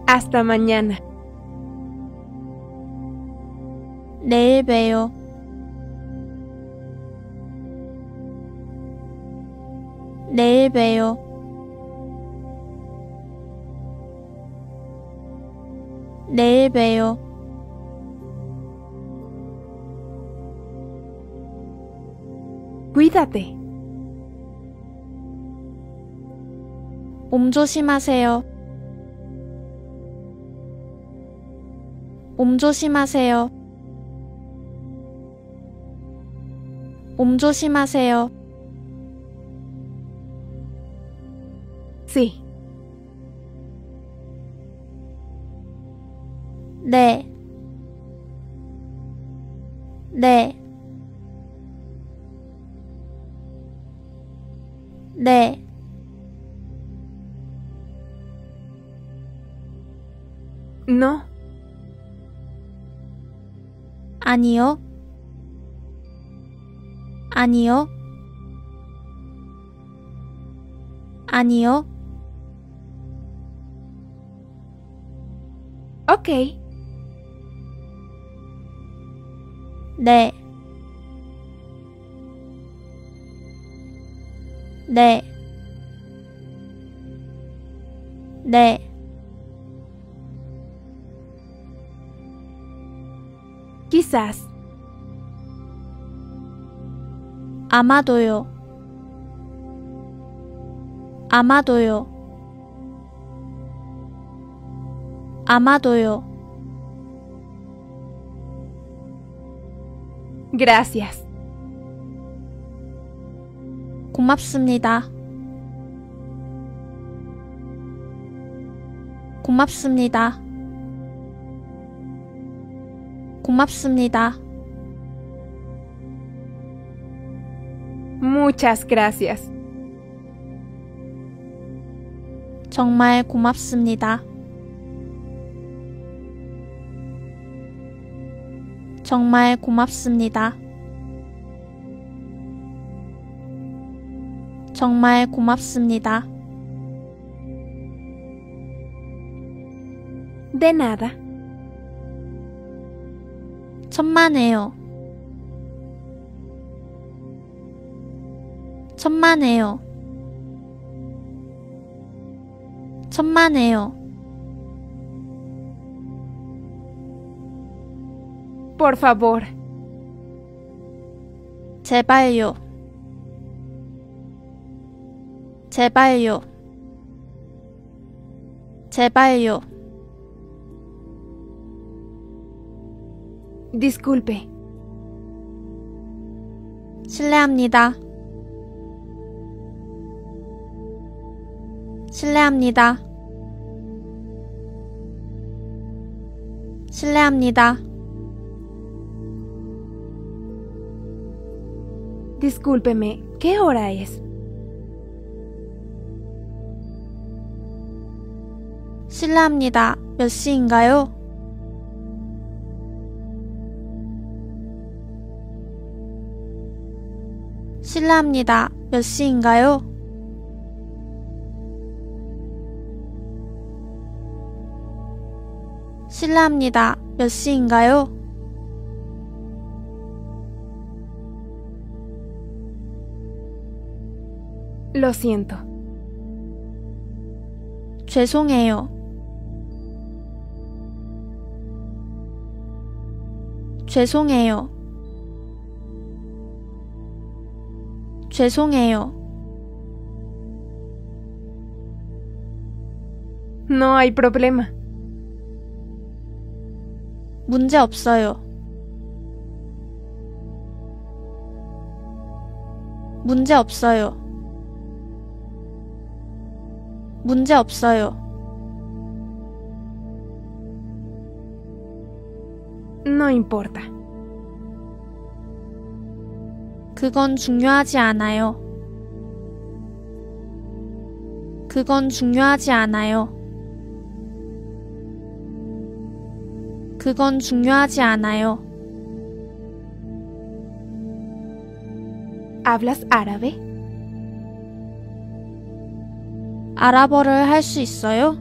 Speaker 1: Hasta mañana.
Speaker 2: 내일 봬요. 내일 봬요. 내일 봬요.
Speaker 1: Cuídate.
Speaker 2: 몸 조심하세요. 몸 조심하세요. 몸 조심하세요.
Speaker 1: Sí.
Speaker 2: 네. 네. 네.
Speaker 1: No.
Speaker 2: 아니요. 아니요. 아니요.
Speaker 1: Ok.
Speaker 2: 네. 네. 네.
Speaker 1: Quizás.
Speaker 2: 아마도요. 아마도요. 아마도요.
Speaker 1: Gracias.
Speaker 2: 고맙습니다. 고맙습니다. 고맙습니다.
Speaker 1: Muchas gracias.
Speaker 2: 정말 고맙습니다. 정말 고맙습니다. 정말 고맙습니다.
Speaker 1: De nada.
Speaker 2: 천만에요. 천만에요. 천만에요.
Speaker 1: Por favor.
Speaker 2: 제발요. 제발요. 제발요.
Speaker 1: Disculpe.
Speaker 2: 실례합니다. 실례합니다. 실례합니다.
Speaker 1: Discúlpeme, ¿qué hora es?
Speaker 2: 실례합니다. 몇 시인가요? 실례합니다. 몇 시인가요? 실례합니다. 몇 시인가요?
Speaker 1: Lo siento.
Speaker 2: 죄송해요. 죄송해요. 죄송해요.
Speaker 1: No hay problema.
Speaker 2: 문제 없어요. 문제 없어요. 문제 없어요.
Speaker 1: No importa.
Speaker 2: 그건 중요하지 않아요. 그건 중요하지 않아요. 그건 중요하지 않아요.
Speaker 1: ¿Hablas árabe?
Speaker 2: 아랍어를 할 수 있어요?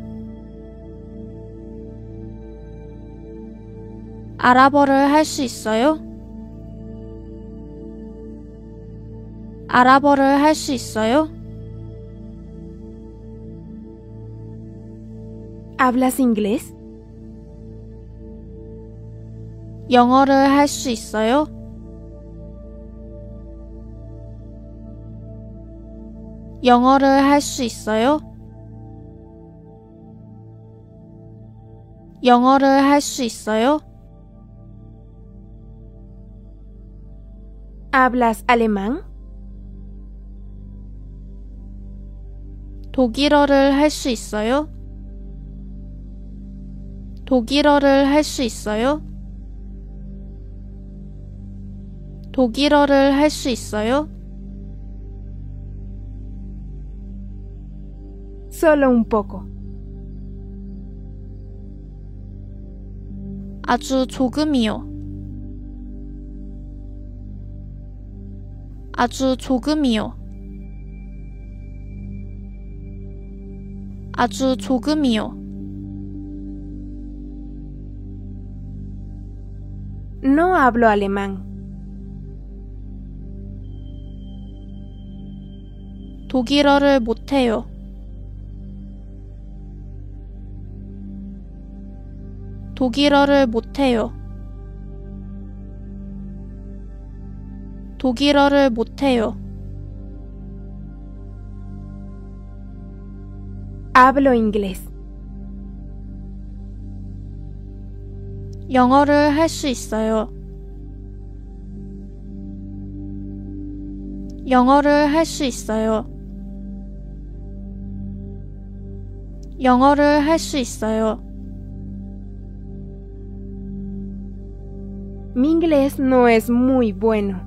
Speaker 2: 아랍어를 할 수 있어요? 아랍어를 할 수 있어요?
Speaker 1: ¿Hablas inglés?
Speaker 2: 영어를 할 수 있어요? 영어를 할 수 있어요? 영어를 할 수 있어요?
Speaker 1: ¿Hablas alemán?
Speaker 2: 독일어를 할 수 있어요? 독일어를 할 수 있어요? 독일어를 할 수 있어요?
Speaker 1: Solo un poco.
Speaker 2: 아주 조금이요. 아주 조금이요. 아주 조금이요.
Speaker 1: No hablo alemán.
Speaker 2: 독일어를 못해요. 독일어를 못해요. 독일어를 못해요.
Speaker 1: Hablo inglés.
Speaker 2: 영어를 할 수 있어요. 영어를 할 수 있어요. 영어를 할 수 있어요.
Speaker 1: Mi inglés no es muy bueno.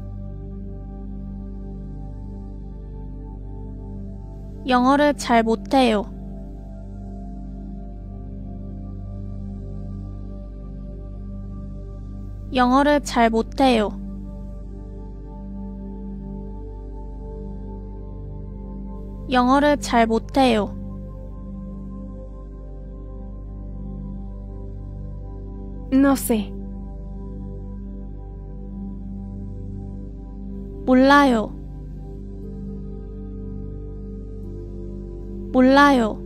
Speaker 2: 영어를 잘 못해요. 영어를 잘 못해요. 영어를 잘 못해요.
Speaker 1: No sé.
Speaker 2: 몰라요. 몰라요.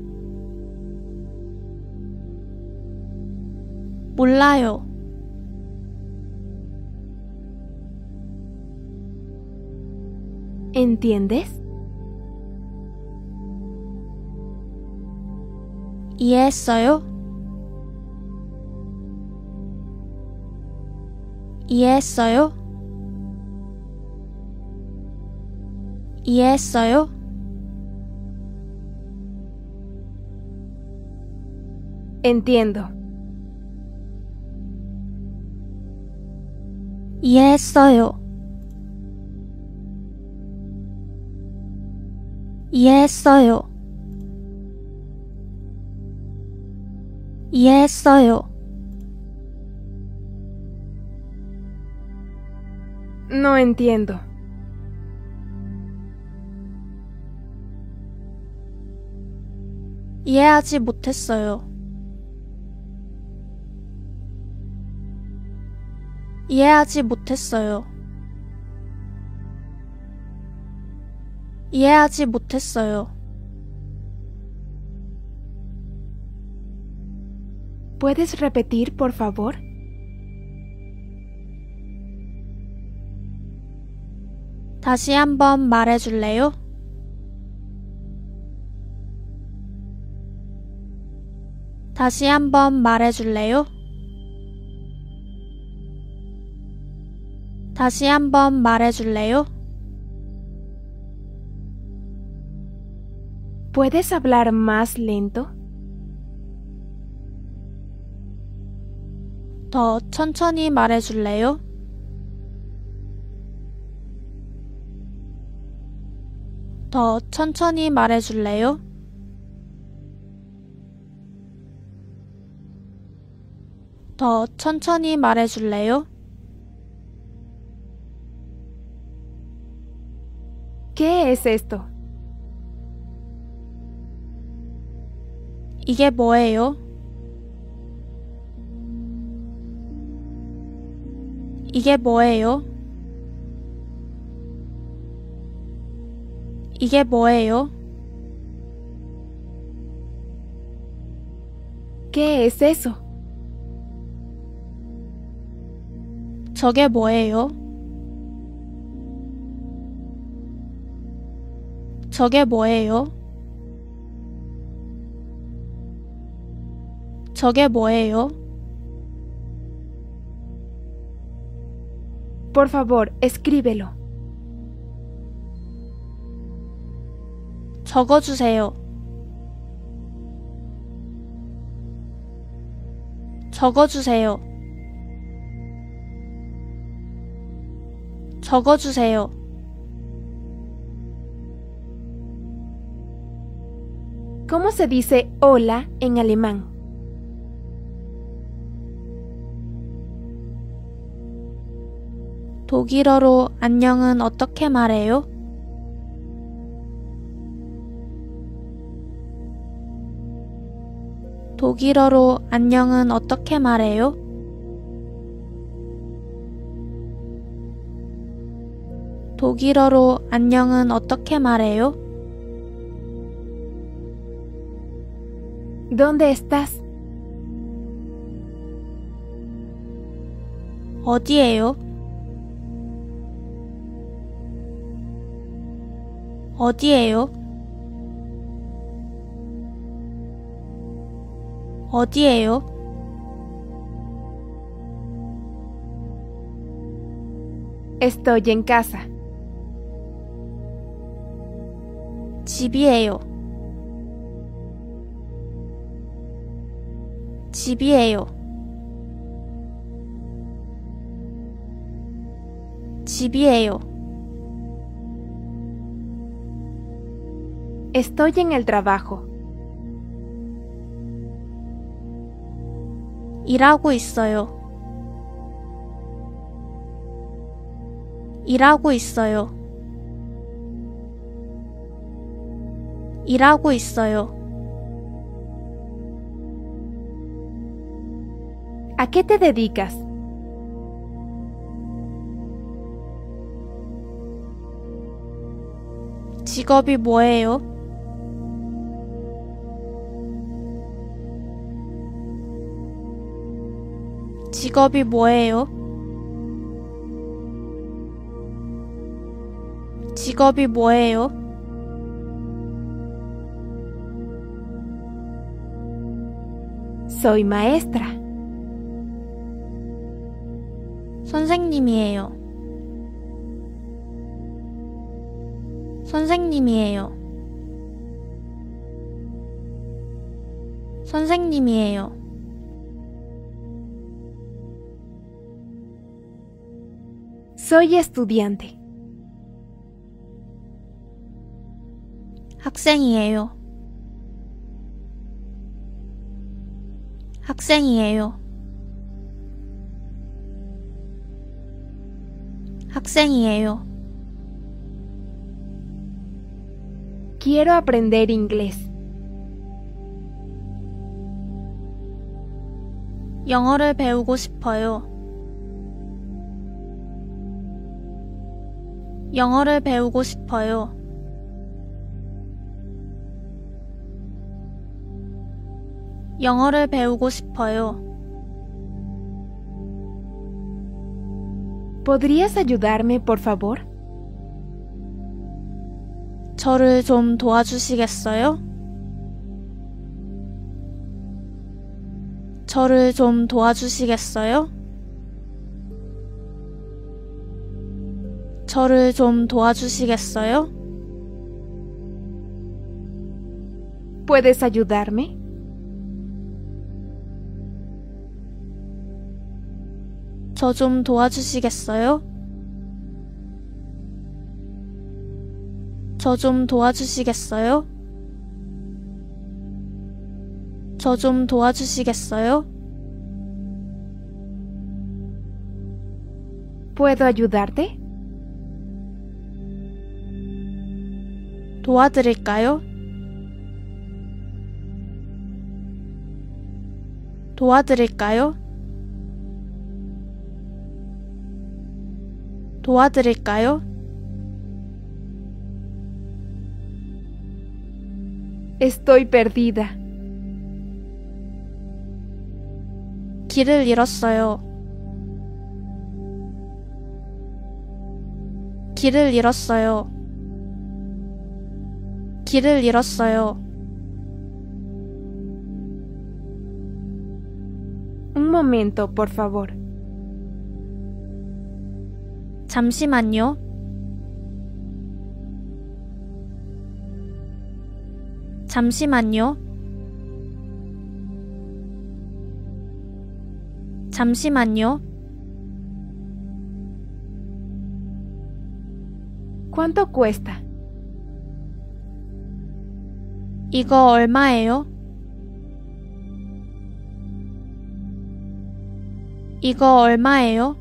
Speaker 2: 몰라요.
Speaker 1: ¿Entiendes?
Speaker 2: 이해했어요? 이해했어요? 이해했어요?
Speaker 1: Entiendo.
Speaker 2: 이해했어요. 이해했어요. 이해했어요.
Speaker 1: No entiendo.
Speaker 2: 이해하지 못했어요. 이해하지 못했어요. 이해하지 못했어요.
Speaker 1: ¿Puedes repetir, por favor?
Speaker 2: 다시 한번 말해줄래요? 다시 한번 말해줄래요? 다시 한번 말해줄래요?
Speaker 1: ¿Puedes hablar más lento?
Speaker 2: 더 천천히 말해줄래요? 더 천천히 말해줄래요? 더 천천히 말해줄래요?
Speaker 1: ¿Qué es esto?
Speaker 2: 이게 뭐예요? 이게 뭐예요? 이게 뭐예요?
Speaker 1: ¿Qué es eso?
Speaker 2: 저게 뭐예요? 저게 뭐예요? 저게 뭐예요?
Speaker 1: Por favor, escríbelo.
Speaker 2: 적어주세요. 적어주세요. 적어주세요.
Speaker 1: ¿Cómo se dice hola en alemán?
Speaker 2: 독일어로 안녕은 어떻게 말해요? 독일어로 안녕은 어떻게 말해요? 독일어로 안녕은 어떻게 말해요?
Speaker 1: ¿Dónde estás?
Speaker 2: 어디에요? 어디에요? 어디에요?
Speaker 1: Estoy en casa.
Speaker 2: 집이에요. 집이에요. 집이에요.
Speaker 1: Estoy en el trabajo.
Speaker 2: 일하고 있어요. 일하고 있어요. 일하고 있어요.
Speaker 1: ¿A qué te dedicas?
Speaker 2: 직업이 뭐예요? 직업이 뭐예요? 직업이 뭐예요?
Speaker 1: Soy maestra.
Speaker 2: 선생님이에요. 선생님이에요. 선생님이에요.
Speaker 1: Soy estudiante.
Speaker 2: 학생이에요. 학생이에요. 학생이에요.
Speaker 1: Quiero aprender inglés.
Speaker 2: 영어를 배우고 싶어요. 영어를 배우고 싶어요. 영어를 배우고 싶어요.
Speaker 1: ¿Podrías ayudarme, por favor?
Speaker 2: 저를 좀 도와주시겠어요? 저를 좀 도와주시겠어요? 저를 좀 도와주시겠어요?
Speaker 1: ¿Puedes ayudarme?
Speaker 2: 저 좀 도와주시겠어요? 저 좀 도와주시겠어요? 저 좀 도와주시겠어요?
Speaker 1: ¿Puedo ayudarte?
Speaker 2: 도와드릴까요? 도와드릴까요? 도와드릴까요?
Speaker 1: Estoy perdida.
Speaker 2: 길을 잃었어요. 길을 잃었어요. 길을 잃었어요.
Speaker 1: Un momento, por favor.
Speaker 2: 잠시만요. 잠시만요. 잠시만요.
Speaker 1: ¿Cuánto cuesta?
Speaker 2: 이거 얼마예요? 이거 얼마예요?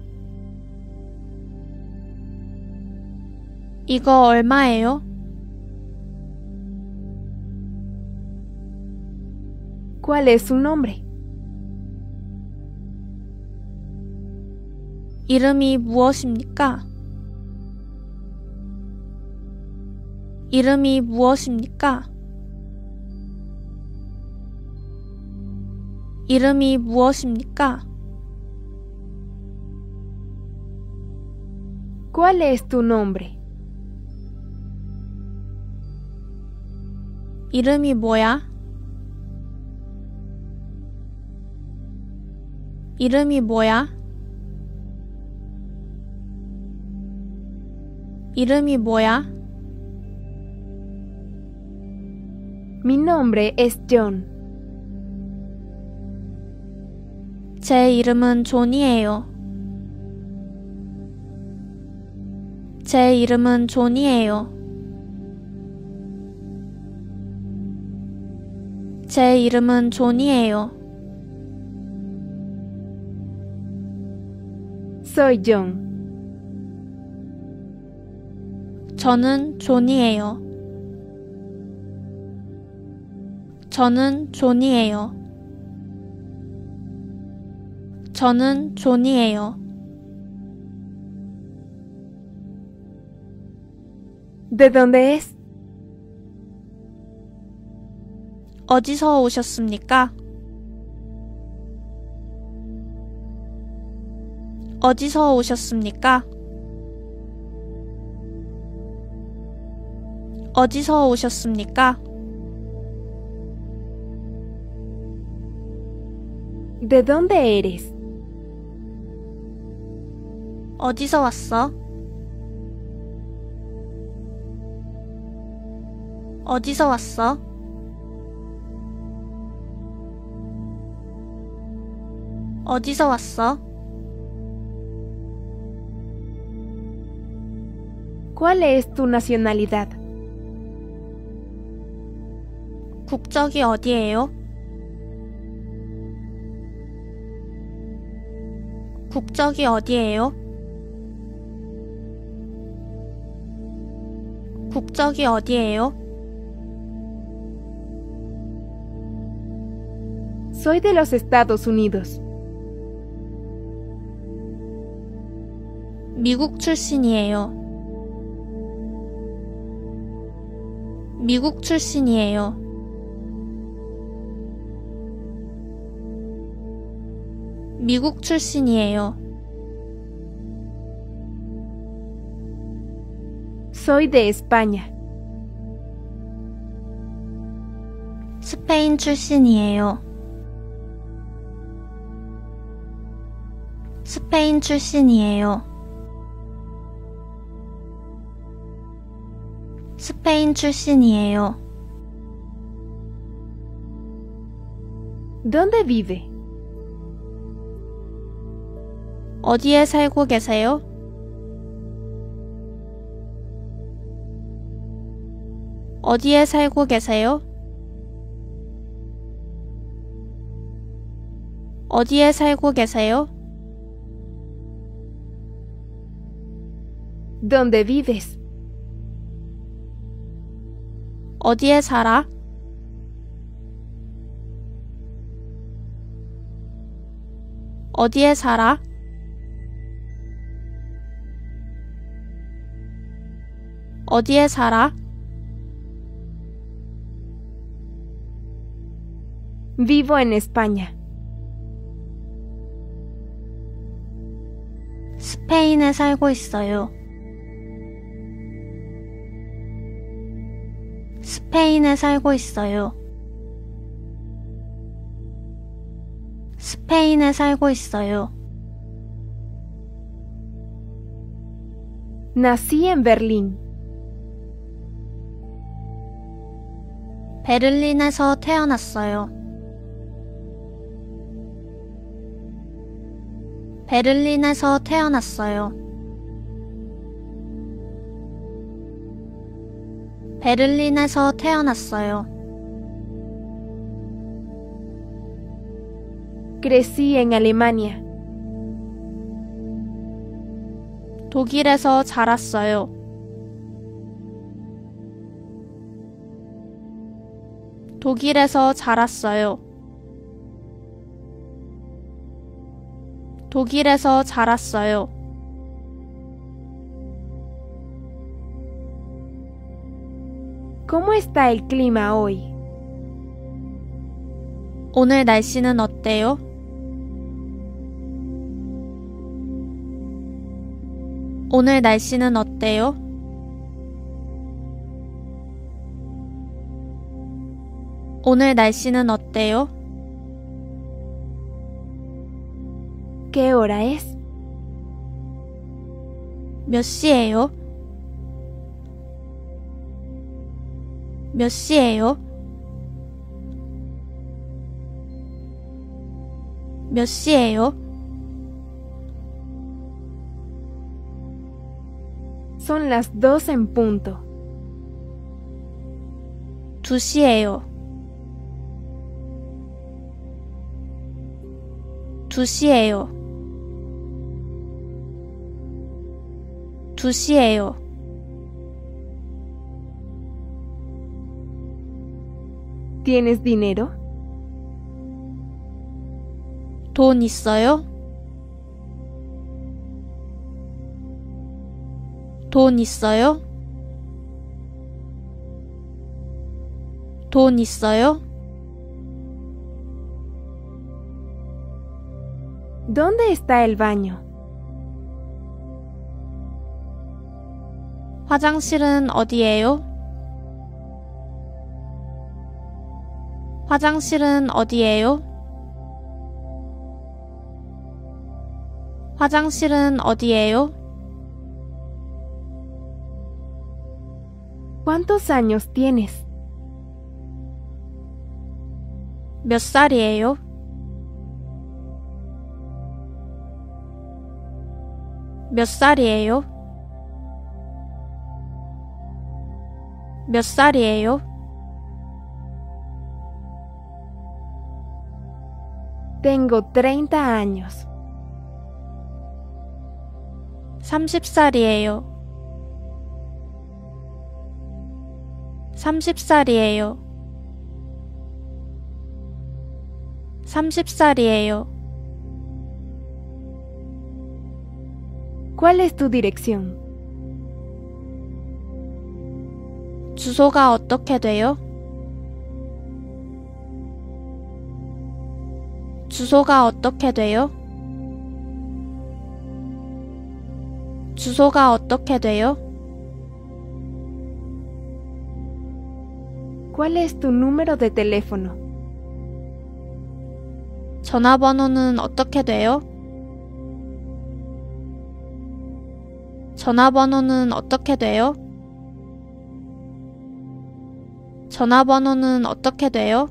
Speaker 2: 이거 얼마예요?
Speaker 1: ¿Cuál es su nombre?
Speaker 2: 이름이 무엇입니까? 이름이 무엇입니까? 이름이 무엇입니까?
Speaker 1: ¿Cuál es tu nombre?
Speaker 2: 이름이 뭐야? 이름이 뭐야? 이름이 뭐야?
Speaker 1: Mi nombre es John.
Speaker 2: 제 이름은 존이에요. 제 이름은 존이에요. 제 이름은 존이에요.
Speaker 1: Soy John.
Speaker 2: 저는 존이에요. 저는 존이에요. 저는 존이에요.
Speaker 1: ¿De dónde es?
Speaker 2: 어디서 오셨습니까? 어디서 오셨습니까? 어디서 오셨습니까?
Speaker 1: ¿De dónde eres?
Speaker 2: 어디서 왔어? 어디서 왔어? 어디서 왔어?
Speaker 1: ¿Cuál es tu nacionalidad?
Speaker 2: 국적이 어디예요? 국적이 어디예요? 국적이 어디예요?
Speaker 1: Soy de los Estados Unidos.
Speaker 2: 미국 출신이에요. 미국 출신이에요. 미국 출신이에요.
Speaker 1: Soy de España.
Speaker 2: 스페인 출신이에요. 스페인 출신이에요. 스페인 출신이에요.
Speaker 1: ¿Dónde vive?
Speaker 2: 어디에 살고 계세요? 어디에 살고 계세요? 어디에 살고 계세요?
Speaker 1: ¿Dónde vives?
Speaker 2: 어디에 살아? 어디에 살아? 어디에 살아?
Speaker 1: Vivo en España.
Speaker 2: 스페인에 살고 있어요. 스페인에 살고 있어요. 스페인에 살고 있어요.
Speaker 1: Nací en Berlín.
Speaker 2: 베를린에서 태어났어요. 베를린에서 태어났어요. 베를린에서 태어났어요.
Speaker 1: Crecí en Alemania.
Speaker 2: 독일에서 자랐어요. 독일에서 자랐어요. 독일에서 자랐어요.
Speaker 1: ¿Cómo está el clima hoy?
Speaker 2: 오늘 날씨는 어때요? 오늘 날씨는 어때요? 오늘 날씨는 어때요?
Speaker 1: ¿Qué hora es?
Speaker 2: 몇 시예요? 몇 시예요? 몇 시예요?
Speaker 1: Son las dos en punto.
Speaker 2: 2시 예요. 2시예요. 2시예요.
Speaker 1: ¿Tienes dinero?
Speaker 2: 돈 있어요? 돈 있어요? 돈 있어요?
Speaker 1: ¿Dónde está el baño?
Speaker 2: 화장실은 어디예요? 화장실은 어디예요? 화장실은 어디예요?
Speaker 1: ¿Cuántos años tienes?
Speaker 2: 몇 살이에요? 몇 살이에요? 몇 살이에요?
Speaker 1: Tengo 30 años.
Speaker 2: 30살이에요. 30살이에요. 30살이에요.
Speaker 1: ¿Cuál es tu dirección?
Speaker 2: 주소가 어떻게 돼요? 주소가 어떻게 돼요? 주소가 어떻게 돼요?
Speaker 1: ¿Cuál es tu número de teléfono?
Speaker 2: 전화번호는 어떻게 돼요? 전화번호는 어떻게 돼요? 전화번호는 어떻게 돼요?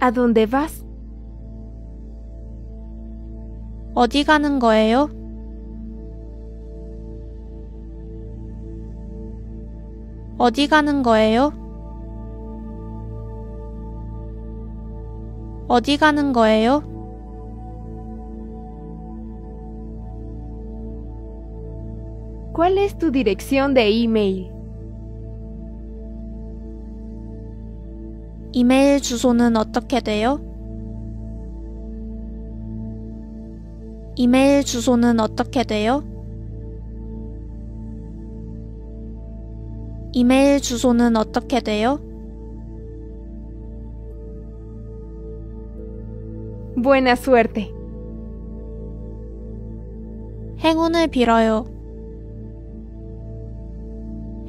Speaker 1: ¿A dónde vas?
Speaker 2: 어디 가는 거예요? 어디 가는 거예요? 어디 가는 거예요?
Speaker 1: ¿Cuál es tu dirección de email?
Speaker 2: 이메일 주소는 어떻게 돼요? 이메일 주소는 어떻게 돼요? 이메일 주소는 어떻게 돼요?
Speaker 1: Buena suerte.
Speaker 2: 행운을 빌어요.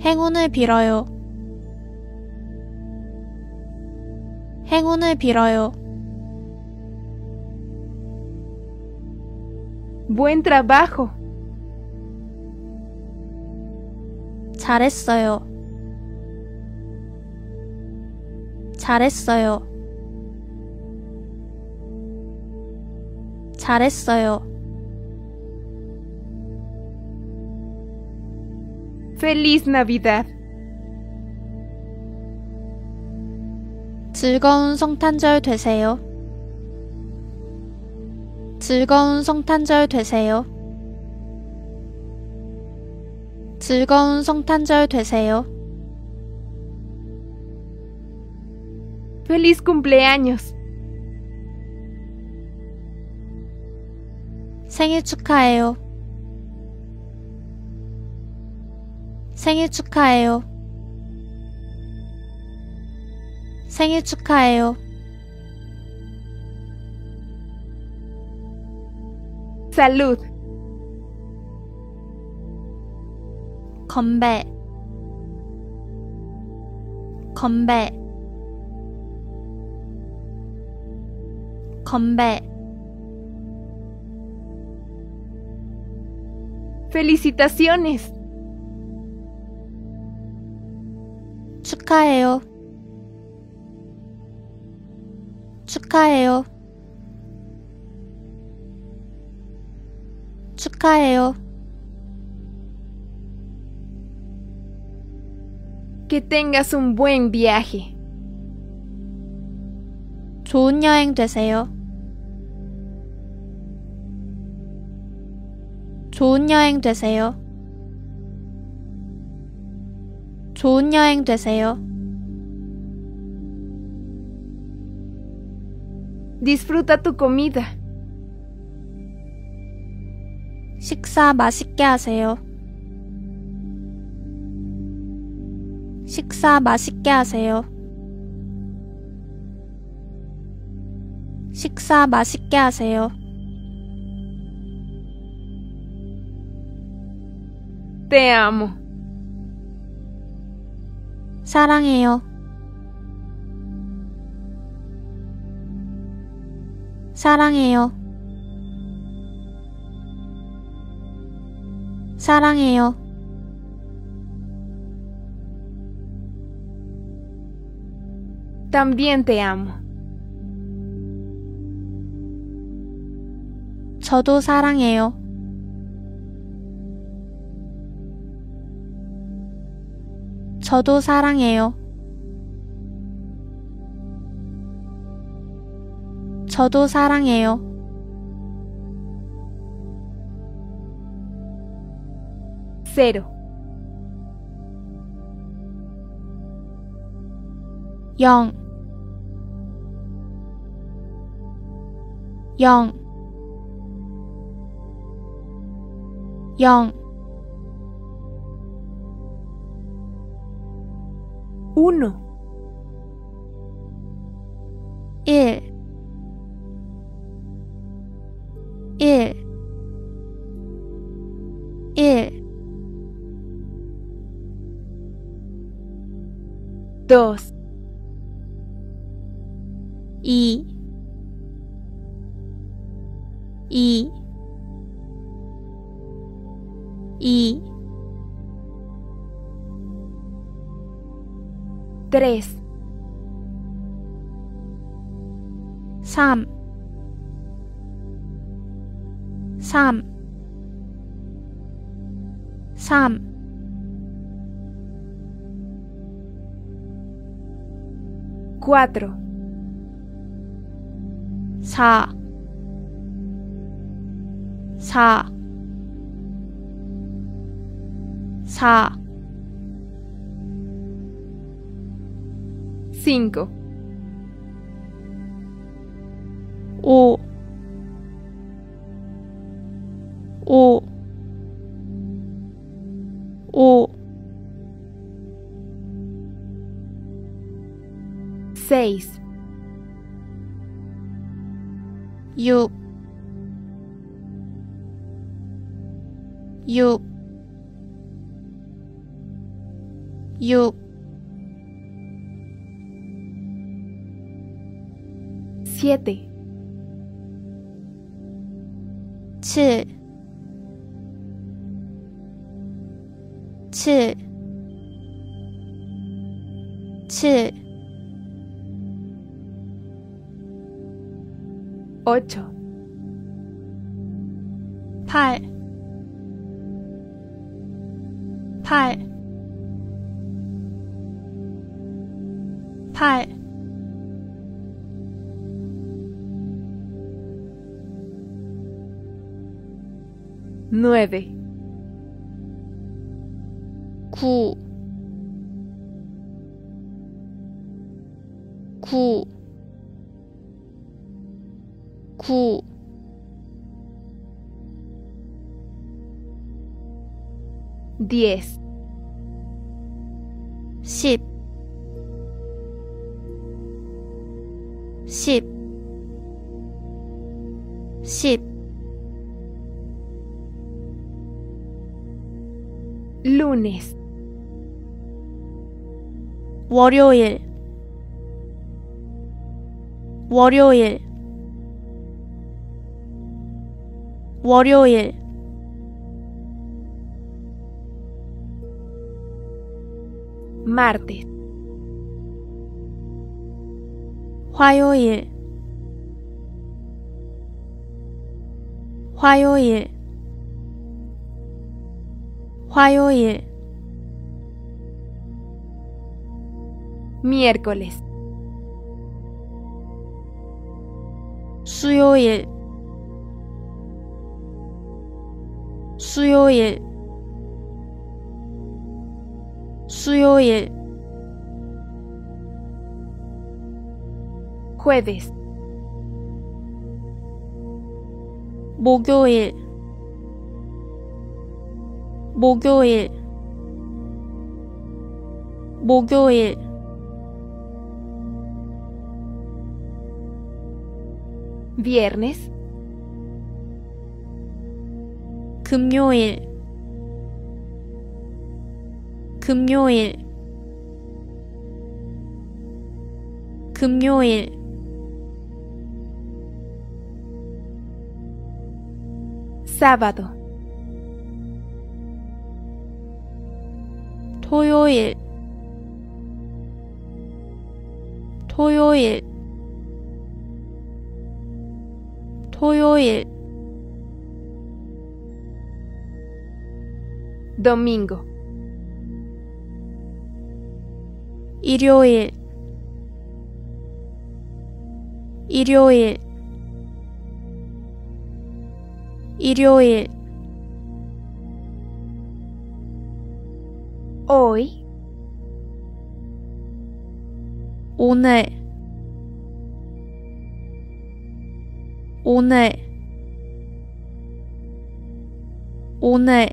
Speaker 2: 행운을 빌어요. 행운을 빌어요.
Speaker 1: Buen trabajo.
Speaker 2: 잘했어요. 잘했어요. 잘했어요.
Speaker 1: Feliz Navidad.
Speaker 2: 즐거운 성탄절 되세요. 즐거운 성탄절 되세요. 즐거운 성탄절 되세요.
Speaker 1: Feliz cumpleaños.
Speaker 2: 생일 축하해요. 생일 축하해요. 생일 축하해요.
Speaker 1: Salud.
Speaker 2: 건배. 건배. 건배.
Speaker 1: Felicitaciones.
Speaker 2: 축하해요. 축하해요. 축하해요.
Speaker 1: Que tengas un buen viaje.
Speaker 2: 좋은 여행 되세요. 좋은 여행 되세요. 좋은 여행 되세요.
Speaker 1: Disfruta tu comida.
Speaker 2: 식사 맛있게 하세요. 식사 맛있게 하세요. 식사 맛있게 하세요.
Speaker 1: Te amo.
Speaker 2: 사랑해요. 사랑해요. 사랑해요.
Speaker 1: También te amo.
Speaker 2: 저도 사랑해요. 저도 사랑해요. 저도 사랑해요. cero.
Speaker 1: 1,
Speaker 2: 일, 일, 일,
Speaker 1: 2, 3
Speaker 2: 3 3 3
Speaker 1: 4
Speaker 2: 4 4 4
Speaker 1: 5.
Speaker 2: O. O. O.
Speaker 1: 6.
Speaker 2: Yo. Yo. Yo.
Speaker 1: 7.
Speaker 2: Chi.
Speaker 1: 10,
Speaker 2: 십, 십, 십,
Speaker 1: lunes,
Speaker 2: 월요일, 월요일, 월요일,
Speaker 1: martes,
Speaker 2: 화요일, 화요일, 화요일,
Speaker 1: miércoles,
Speaker 2: 수요일, 수요일, 수요일,
Speaker 1: jueves,
Speaker 2: 목요일, 목요일, 목요일,
Speaker 1: viernes,
Speaker 2: 금요일, 금요일, 금요일,
Speaker 1: sábado,
Speaker 2: 토요일, 토요일, 토요일,
Speaker 1: domingo,
Speaker 2: 일요일, 일요일, 일요일,
Speaker 1: hoy,
Speaker 2: 오늘, 오늘, 오늘,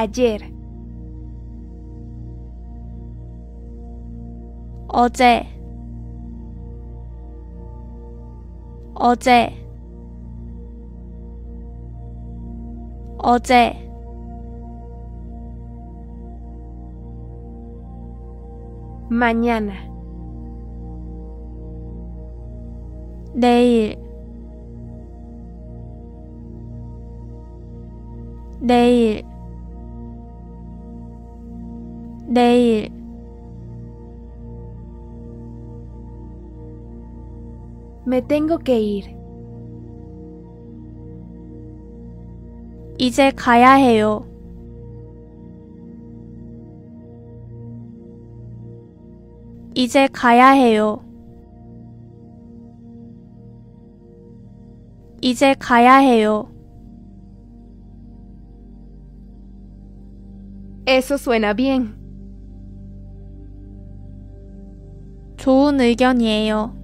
Speaker 1: ayer,
Speaker 2: 어제, 어제, 어제,
Speaker 1: mañana,
Speaker 2: 내일, 내일, 내일,
Speaker 1: me tengo que ir,
Speaker 2: 이제 가야 해요. 이제 가야 해요. 이제 가야 해요.
Speaker 1: eso suena bien,
Speaker 2: 좋은 의견이에요.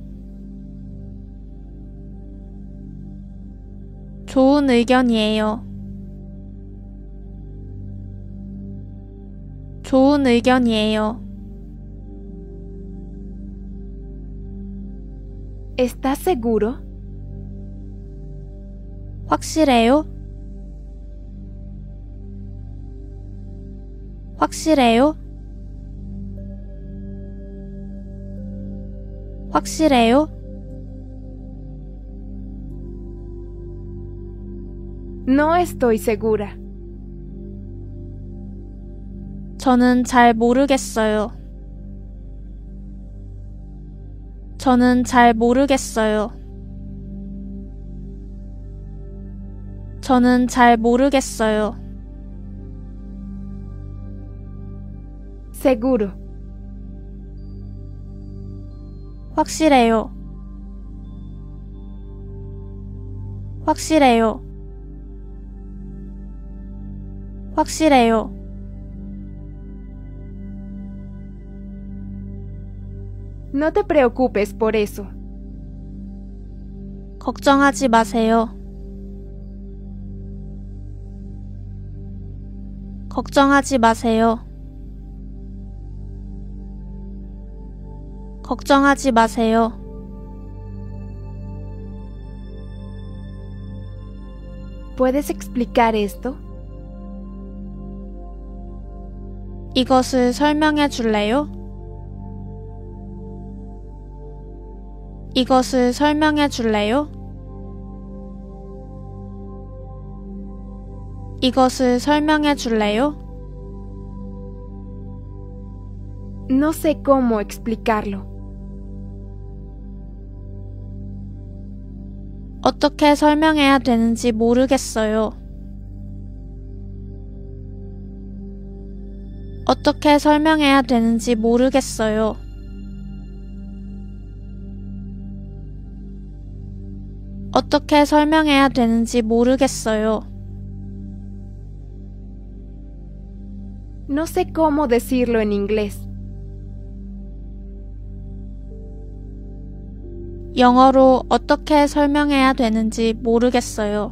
Speaker 2: 좋은 의견이에요. 좋은 의견이에요.
Speaker 1: ¿estás seguro?
Speaker 2: 확실해요? 확실해요? 확실해요?
Speaker 1: No estoy segura,
Speaker 2: 저는 잘 모르겠어요. 저는 잘 모르겠어요. 저는 잘 모르겠어요.
Speaker 1: seguro,
Speaker 2: 확실해요. 확실해요. 확실해요.
Speaker 1: no te preocupes por eso,
Speaker 2: 걱정하지 마세요. 걱정하지 마세요. 걱정하지 마세요.
Speaker 1: ¿puedes explicar esto?
Speaker 2: 이것을 설명해 줄래요? 이것을 설명해 줄래요? 이것을 설명해 줄래요?
Speaker 1: No sé cómo explicarlo,
Speaker 2: 어떻게 설명해야 되는지 모르겠어요. 어떻게 설명해야 되는지 모르겠어요. 어떻게 설명해야 되는지 모르겠어요.
Speaker 1: no sé cómo decirlo en inglés,
Speaker 2: 영어로 어떻게 설명해야 되는지 모르겠어요.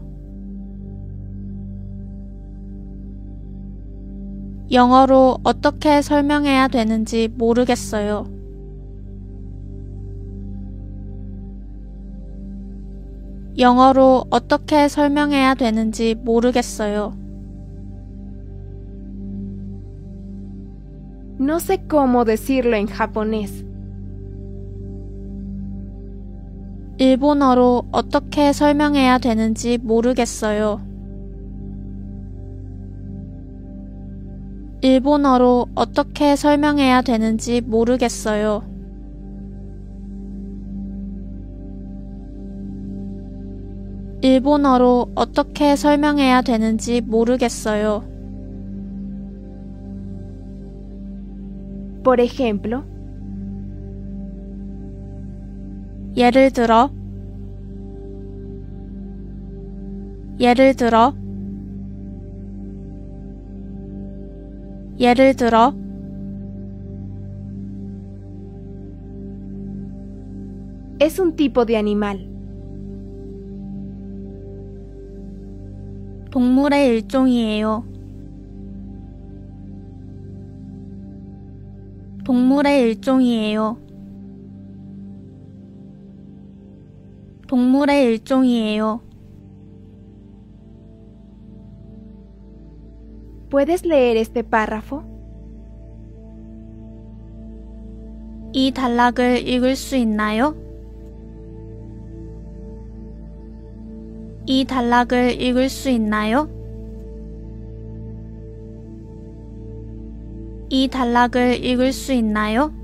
Speaker 2: 영어로 어떻게 설명해야 되는지 모르겠어요. 영어로 어떻게 설명해야 되는지 모르겠어요.
Speaker 1: no sé cómo decirlo en japonés,
Speaker 2: 일본어로 어떻게 설명해야 되는지 모르겠어요. 일본어로 어떻게 설명해야 되는지 모르겠어요. 일본어로 어떻게 설명해야 되는지 모르겠어요.
Speaker 1: por ejemplo,
Speaker 2: 예를 들어, 예를 들어 예를 들어
Speaker 1: Es un tipo de animal.
Speaker 2: 동물의 일종이에요. 동물의 일종이에요. 동물의 일종이에요.
Speaker 1: ¿Puedes leer este párrafo?
Speaker 2: 이 단락을 읽을 수 있나요? 이 단락을 읽을 수 있나요? 이 단락을 읽을 수 있나요?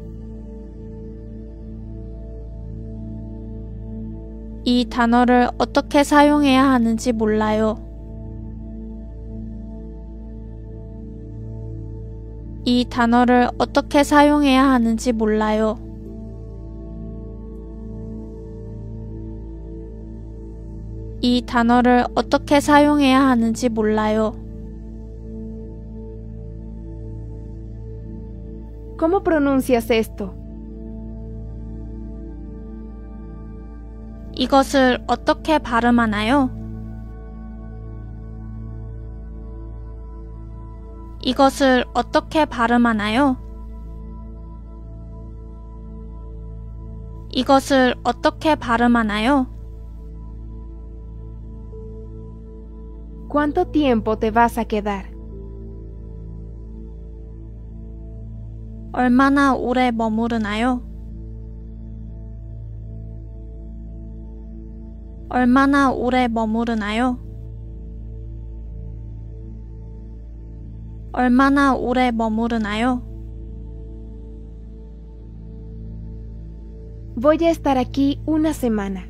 Speaker 2: 이 단어를 어떻게 사용해야 하는지 몰라요. 이 단어를 어떻게 사용해야 하는지 몰라요. 이 단어를 어떻게 사용해야 하는지 몰라요.
Speaker 1: ¿Cómo pronuncias esto?
Speaker 2: 이것을 어떻게 발음하나요? 이것을 어떻게 발음하나요? 이것을 어떻게 발음하나요?
Speaker 1: ¿Cuánto tiempo te vas a quedar?
Speaker 2: 얼마나 오래 머무르나요? 얼마나 오래 머무르나요? 얼마나 오래 머무르나요?
Speaker 1: Voy a estar aquí una semana.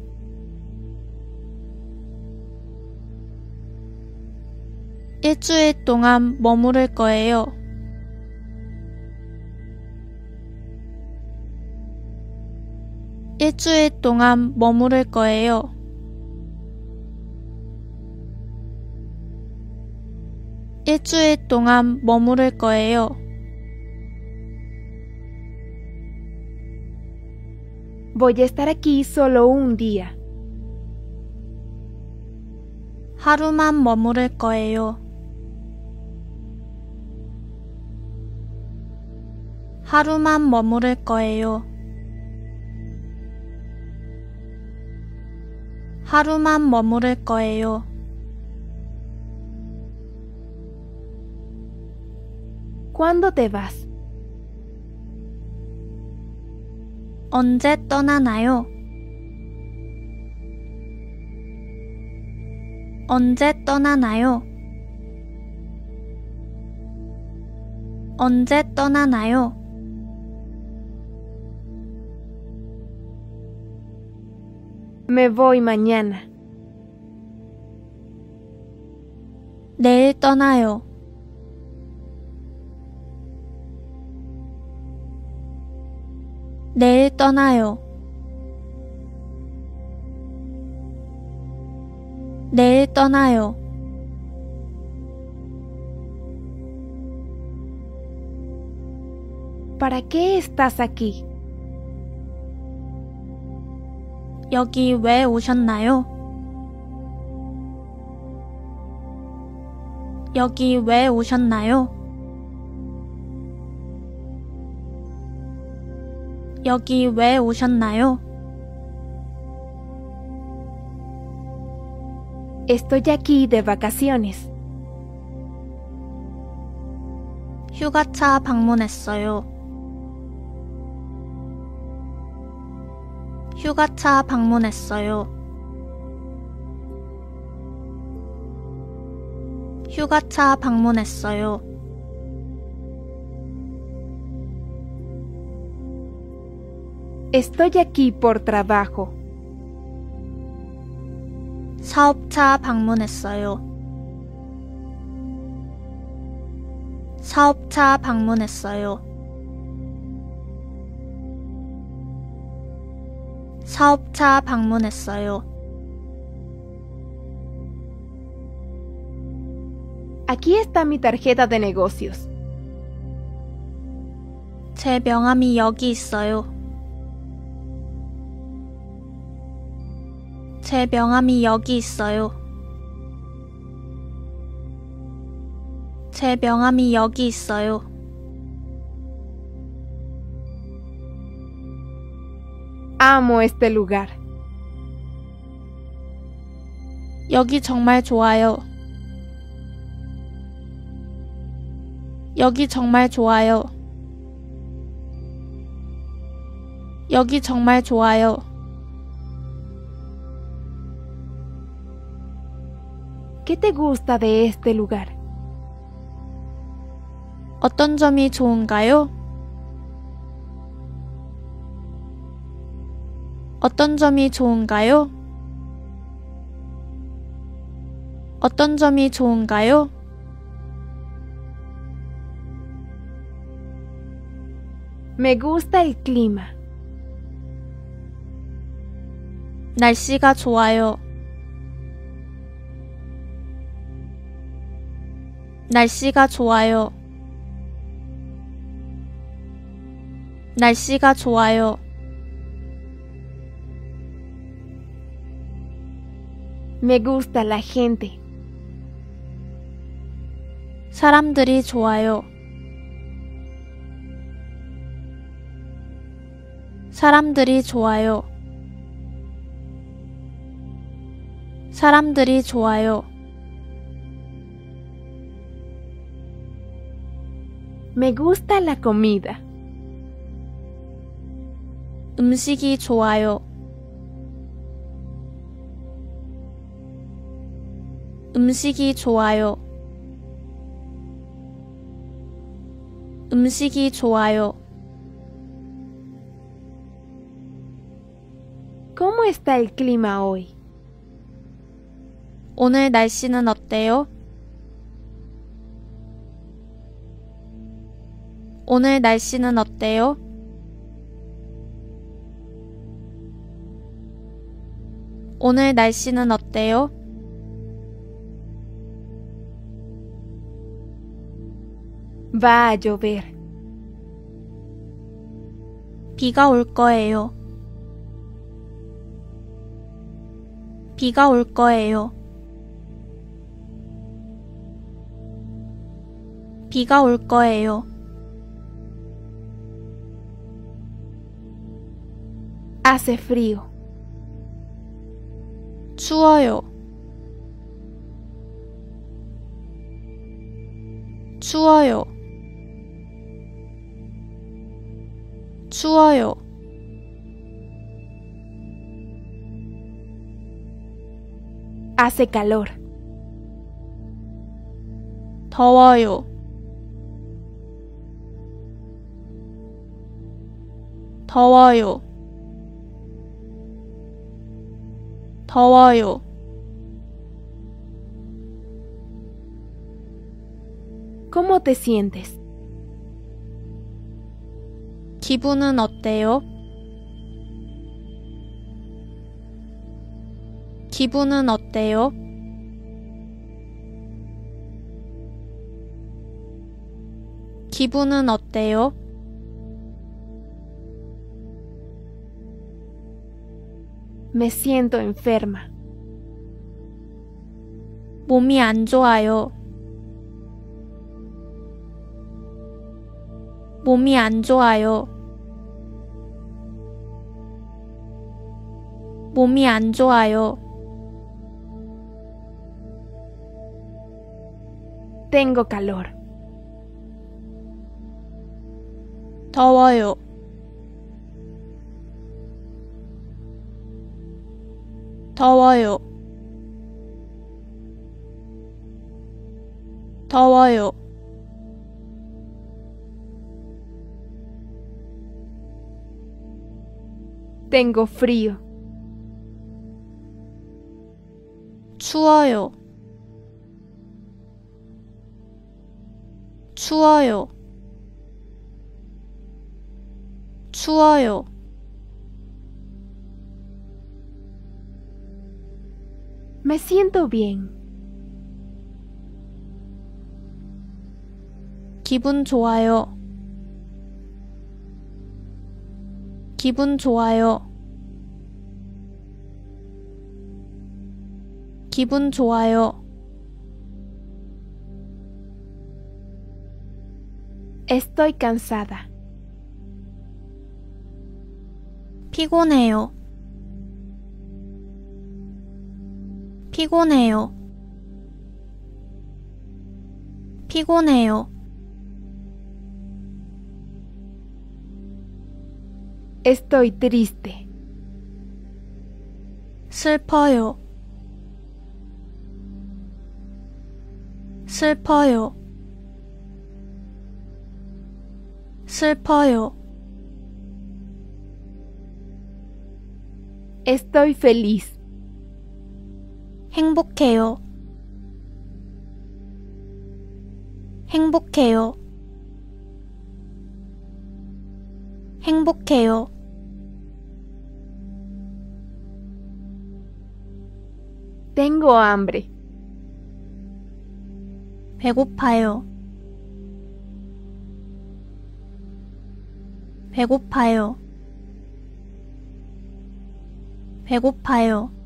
Speaker 2: 일주일 동안 머무를 거예요. 일주일 동안 머무를 거예요. 일주일 동안 머무를 거예요.
Speaker 1: Voy a estar aquí solo un día.
Speaker 2: 하루만 머무를 거예요. 하루만 머무를 거예요. 하루만 머무를 거예요.
Speaker 1: ¿Cuándo te vas?
Speaker 2: 언제 떠나나요? 언제 떠나나요? 언제 떠나나요?
Speaker 1: Me voy mañana.
Speaker 2: 내일 떠나요. 내일 떠나요. 내일 떠나요.
Speaker 1: ¿Para qué estás aquí?
Speaker 2: 여기 왜 오셨나요? 여기 왜 오셨나요? 여기 왜 오셨나요?
Speaker 1: Estoy aquí de vacaciones.
Speaker 2: 휴가차 방문했어요. 휴가차 방문했어요. 휴가차 방문했어요.
Speaker 1: Estoy aquí por trabajo.
Speaker 2: 사업차 방문했어요. 사업차 방문했어요. 사업차 방문했어요.
Speaker 1: Aquí está mi tarjeta de negocios.
Speaker 2: 제 명함이 여기 있어요. 제 명함이 여기 있어요. 제 명함이 여기 있어요.
Speaker 1: Amo este lugar.
Speaker 2: 여기 정말 좋아요. 여기 정말 좋아요. 여기 정말 좋아요.
Speaker 1: ¿Qué te gusta de este lugar?
Speaker 2: 어떤 점이 좋은가요? 어떤 점이 좋은가요? 어떤 점이 좋은가요?
Speaker 1: Me gusta el clima.
Speaker 2: 날씨가 좋아요. 날씨가 좋아요. 날씨가 좋아요.
Speaker 1: Me gusta la gente.
Speaker 2: 사람들이 좋아요. 사람들이 좋아요. 사람들이 좋아요.
Speaker 1: Me gusta la comida.
Speaker 2: 음식이 좋아요. 음식이 좋아요. 음식이 좋아요.
Speaker 1: ¿Cómo está el clima hoy?
Speaker 2: 오늘 날씨는 어때요? 오늘 날씨는 어때요? 오늘 날씨는 어때요?
Speaker 1: Va a llover.
Speaker 2: 비가 올 거예요. 비가 올 거예요. 비가 올 거예요.
Speaker 1: Hace frío.
Speaker 2: 추워요. 추워요. 추워요.
Speaker 1: Hace calor.
Speaker 2: 더워요. 더워요. 더워요.
Speaker 1: ¿Cómo te sientes?
Speaker 2: 기분은 어때요? 기분은 어때요? 기분은 어때요?
Speaker 1: Me siento enferma.
Speaker 2: 몸이 안 좋아요. 몸이 안 좋아요. 몸이 안 좋아요.
Speaker 1: Tengo calor.
Speaker 2: 더워요. 더워요. 더워요.
Speaker 1: Tengo frío.
Speaker 2: 추워요. 추워요. 추워요.
Speaker 1: Me siento bien.
Speaker 2: 기분 좋아요. 기분 좋아요. 기분 좋아요.
Speaker 1: Estoy cansada.
Speaker 2: 피곤해요. 피곤해요. 피곤해요.
Speaker 1: Estoy triste.
Speaker 2: 슬퍼요. 슬퍼요. 슬퍼요.
Speaker 1: Estoy feliz.
Speaker 2: 행복해요. 행복해요. 행복해요.
Speaker 1: Tengo hambre.
Speaker 2: 배고파요. 배고파요. 배고파요.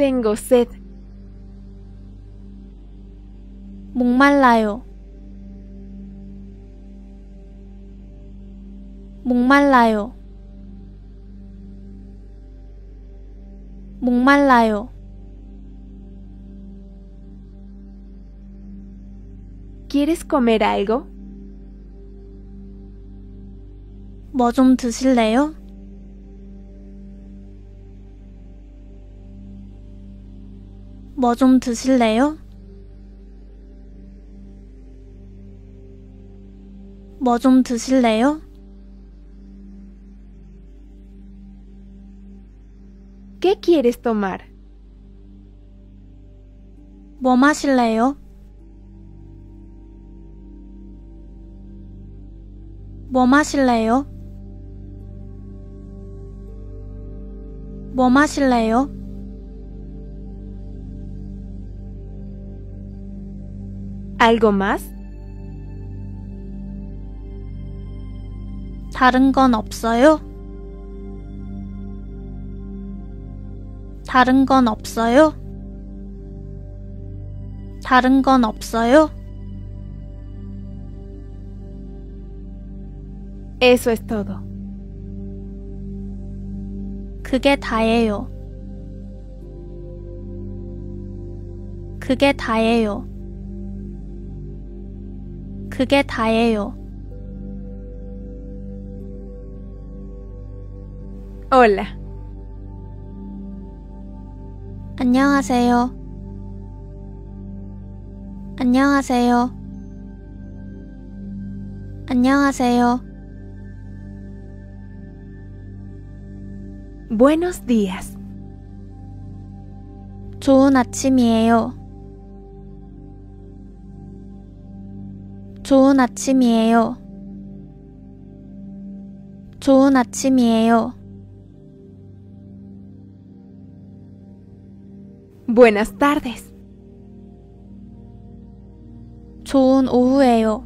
Speaker 1: Tengo sed.
Speaker 2: 목말라요. 목말라요. 목말라요.
Speaker 1: ¿Quieres comer algo?
Speaker 2: 뭐 좀 드실래요? 뭐 좀 드실래요? 뭐 좀 드실래요?
Speaker 1: ¿Qué quieres tomar?
Speaker 2: 뭐 마실래요? 뭐 마실래요? 뭐 마실래요?
Speaker 1: ¿Algo más?
Speaker 2: 다른 건 없어요? 다른 건 없어요? 다른 건 없어요?
Speaker 1: Eso es todo.
Speaker 2: 그게 다예요. 그게 다예요. 그게 다예요.
Speaker 1: Hola.
Speaker 2: 안녕하세요. 안녕하세요. 안녕하세요.
Speaker 1: Buenos días.
Speaker 2: 좋은 아침이에요. 좋은 아침이에요. 좋은 아침이에요.
Speaker 1: Buenas tardes.
Speaker 2: 좋은 오후에요.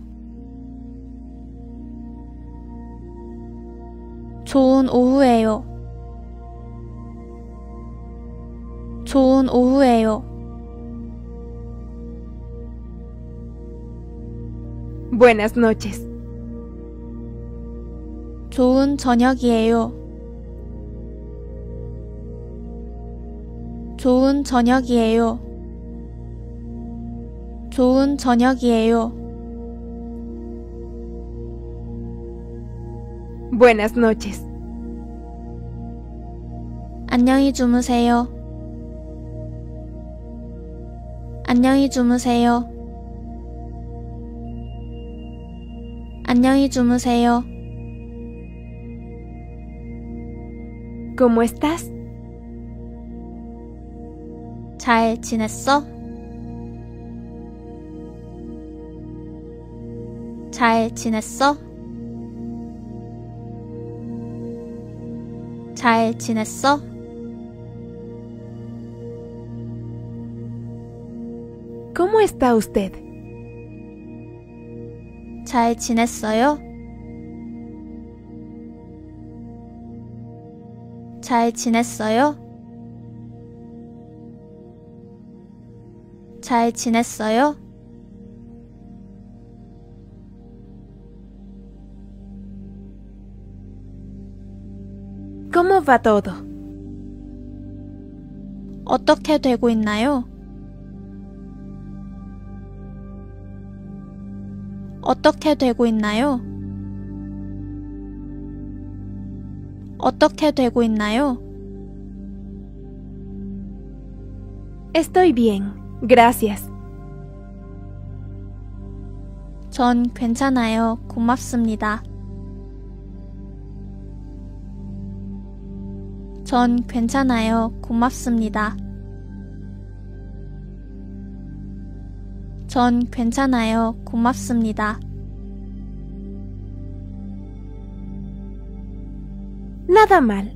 Speaker 2: 좋은 오후에요. 좋은 오후에요.
Speaker 1: Buenas noches.
Speaker 2: 좋은 저녁이에요. 좋은 저녁이에요. 좋은 저녁이에요.
Speaker 1: Buenas noches.
Speaker 2: 안녕히 주무세요. 안녕히 주무세요. 안녕히 주무세요.
Speaker 1: ¿Cómo estás?
Speaker 2: 잘 지냈어? 잘 지냈어? 잘 지냈어?
Speaker 1: ¿Cómo está usted?
Speaker 2: 잘 지냈어요? 잘 지냈어요? 잘 지냈어요?
Speaker 1: ¿Cómo va todo?
Speaker 2: 어떻게 되고 있나요? 어떻게 되고 있나요? 어떻게 되고 있나요?
Speaker 1: Estoy bien, gracias.
Speaker 2: 전 괜찮아요. 고맙습니다. 전 괜찮아요. 고맙습니다. 전 괜찮아요. 고맙습니다.
Speaker 1: Nada mal.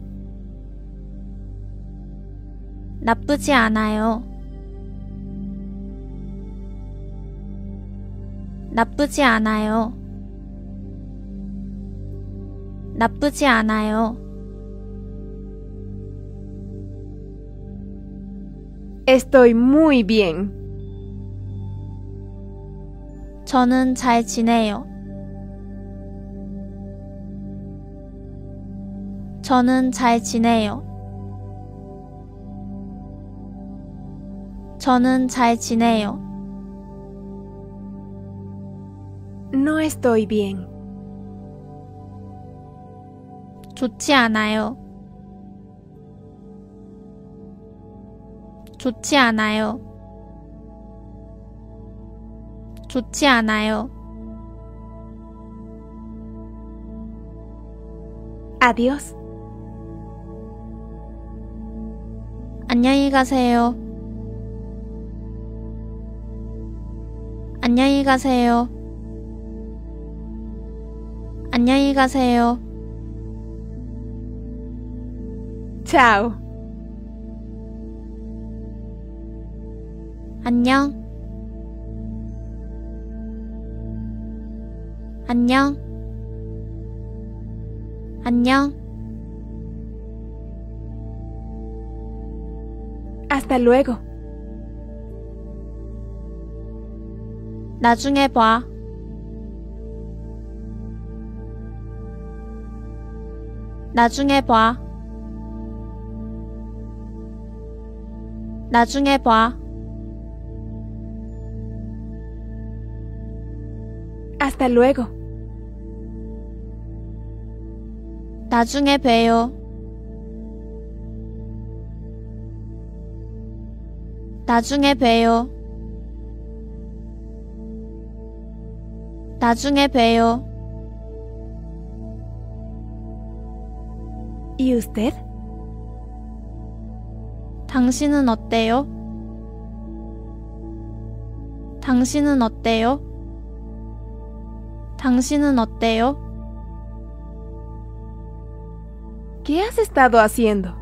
Speaker 2: 나쁘지 않아요. 나쁘지 않아요. 나쁘지 않아요.
Speaker 1: Estoy muy bien.
Speaker 2: 저는 잘 지내요. 저는 잘 지내요. 저는 잘 지내요.
Speaker 1: No estoy bien.
Speaker 2: 좋지 않아요. 좋지 않아요. 좋지 않아요.
Speaker 1: Adiós.
Speaker 2: 안녕히 가세요. 안녕히 가세요. 안녕히 가세요.
Speaker 1: Chao.
Speaker 2: 안녕. 안녕. 안녕.
Speaker 1: Hasta luego.
Speaker 2: 나중에 봐. 나중에 봐. 나중에 봐.
Speaker 1: Hasta luego.
Speaker 2: 나중에 봬요. 나중에 봬요. 나중에 봬요.
Speaker 1: ¿Y usted?
Speaker 2: 당신은 어때요? 당신은 어때요? 당신은 어때요?
Speaker 1: ¿Qué has estado haciendo?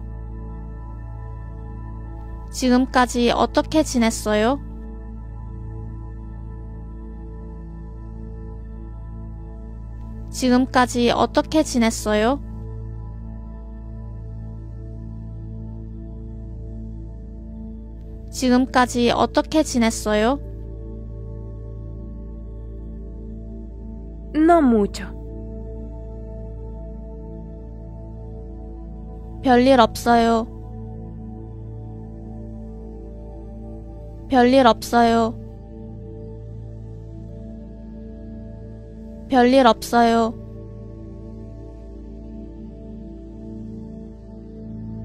Speaker 2: 지금까지 어떻게 지냈어요? 지금까지 어떻게 지냈어요? 지금까지 어떻게 지냈어요?
Speaker 1: No mucho.
Speaker 2: 별일 없어요. 별일 없어요. 별일 없어요.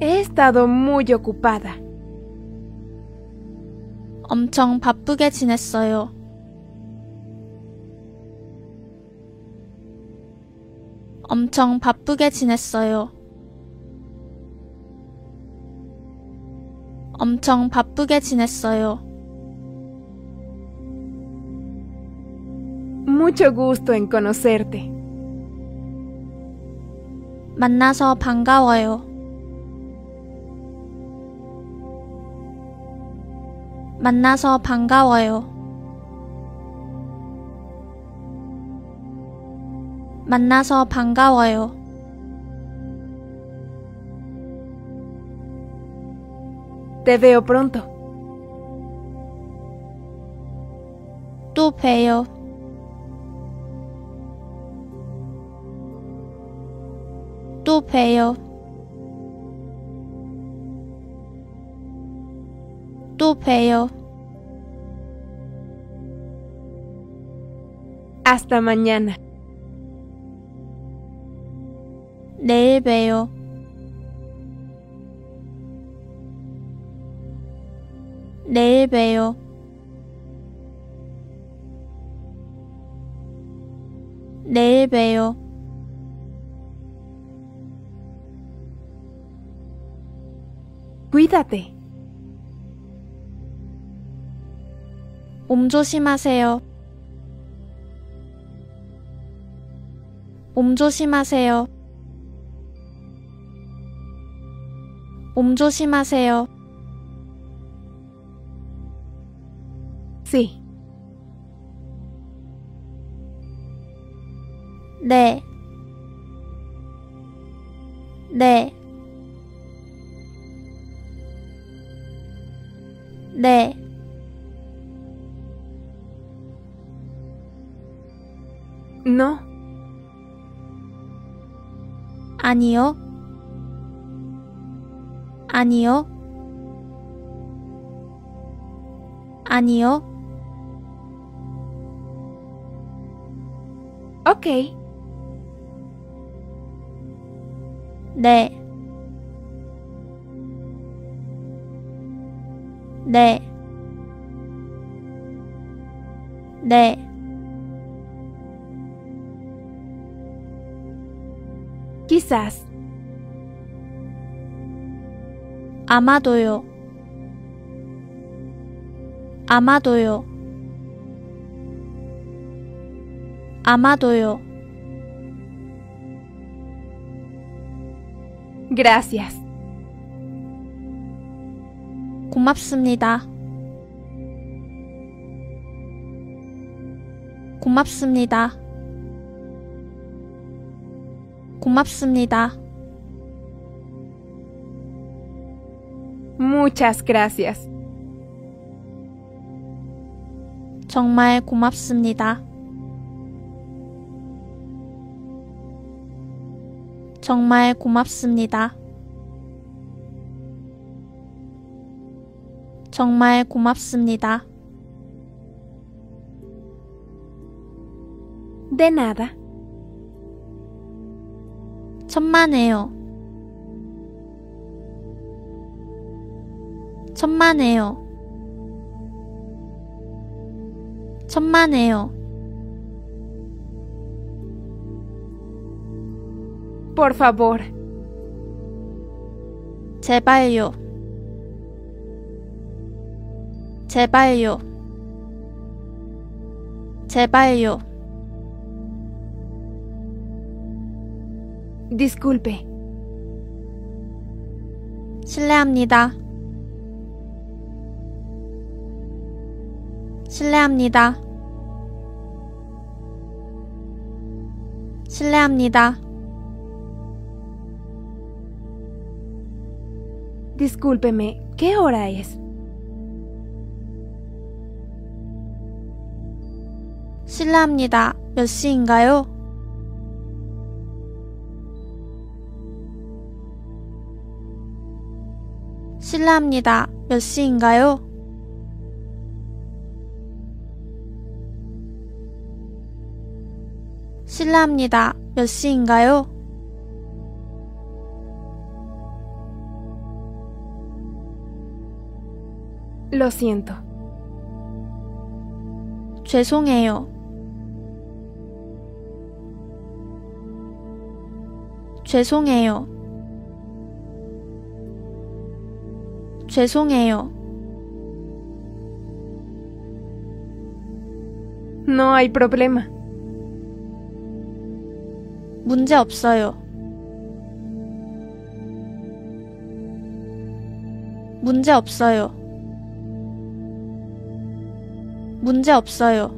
Speaker 1: He estado muy ocupada.
Speaker 2: 엄청 바쁘게 지냈어요. 엄청 바쁘게 지냈어요. 엄청 바쁘게 지냈어요.
Speaker 1: Mucho gusto en conocerte.
Speaker 2: 만나서 반가워요. 만나서 반가워요. 만나서 반가워요.
Speaker 1: Te veo pronto.
Speaker 2: 또 봬요. 또 봬요. 또 봬요.
Speaker 1: Hasta mañana.
Speaker 2: 내일 봬요. 내일 봬요. 내일 봬요.
Speaker 1: Cuídate.
Speaker 2: 몸 조심하세요. 몸 조심하세요. 몸 조심하세요.
Speaker 1: Sí.
Speaker 2: 네. 네. 네.
Speaker 1: No.
Speaker 2: 아니요. 아니요. 아니요.
Speaker 1: Ok.
Speaker 2: 네. 네. 네.
Speaker 1: Quizás.
Speaker 2: 아마도요. 아마도요. 아마도요.
Speaker 1: Gracias.
Speaker 2: 고맙습니다. 고맙습니다. 고맙습니다.
Speaker 1: Muchas gracias.
Speaker 2: 정말 고맙습니다. 정말 고맙습니다. 정말 고맙습니다.
Speaker 1: De nada.
Speaker 2: 천만에요. 천만에요. 천만에요.
Speaker 1: Por favor.
Speaker 2: 제발요. 제발요. 제발요.
Speaker 1: Disculpe.
Speaker 2: 실례합니다. 실례합니다. 실례합니다.
Speaker 1: Discúlpeme. ¿Qué hora es?
Speaker 2: 실례합니다. 몇 시인가요? 실례합니다. 몇 시인가요? 실례합니다. 몇 시인가요?
Speaker 1: Lo siento.
Speaker 2: 죄송해요. 죄송해요. 죄송해요.
Speaker 1: No hay problema.
Speaker 2: 문제 없어요. 문제 없어요. 문제 없어요.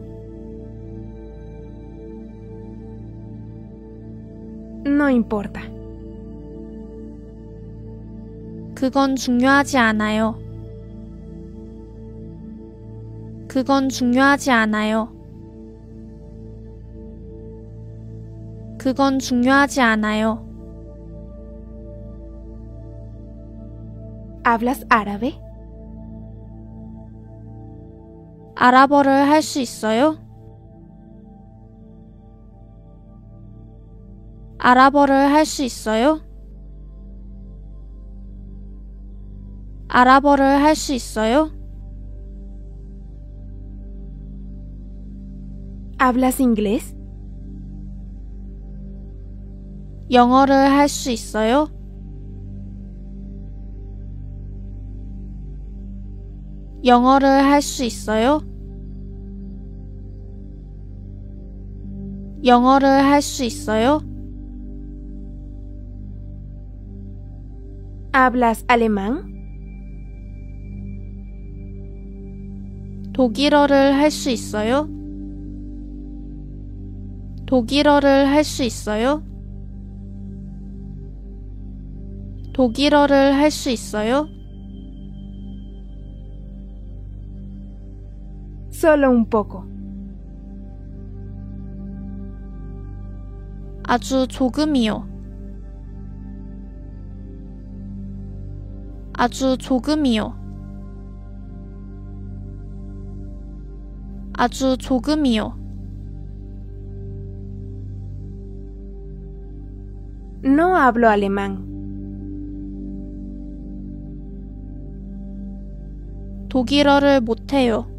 Speaker 1: No importa.
Speaker 2: 그건 중요하지 않아요. 그건 중요하지 않아요. 그건 중요하지 않아요.
Speaker 1: ¿Hablas árabe?
Speaker 2: 아랍어를 할 수 있어요? 아랍어를 할 수 있어요? 아랍어를 할 수 있어요?
Speaker 1: ¿Hablas inglés?
Speaker 2: 영어를 할 수 있어요? 영어를 할 수 있어요? 영어를 할 수 있어요?
Speaker 1: ¿Hablas alemán?
Speaker 2: 독일어를 할 수 있어요? 독일어를 할 수 있어요? 독일어를 할 수 있어요?
Speaker 1: Solo un poco.
Speaker 2: 아주 조금이요. 아주 조금이요. 아주 조금이요.
Speaker 1: No hablo alemán.
Speaker 2: 독일어를 못해요.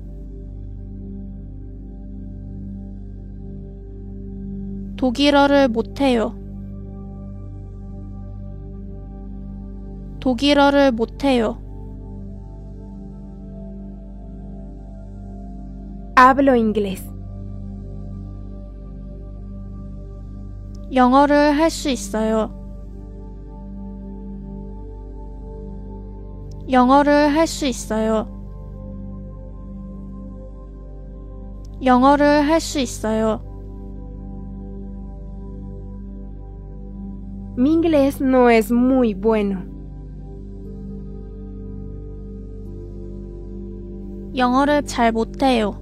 Speaker 2: 독일어를 못해요. 독일어를 못해요.
Speaker 1: Hablo inglés.
Speaker 2: 영어를 할 수 있어요. 영어를 할 수 있어요. 영어를 할 수 있어요.
Speaker 1: Mi inglés no es muy bueno.
Speaker 2: 영어를 잘 못해요.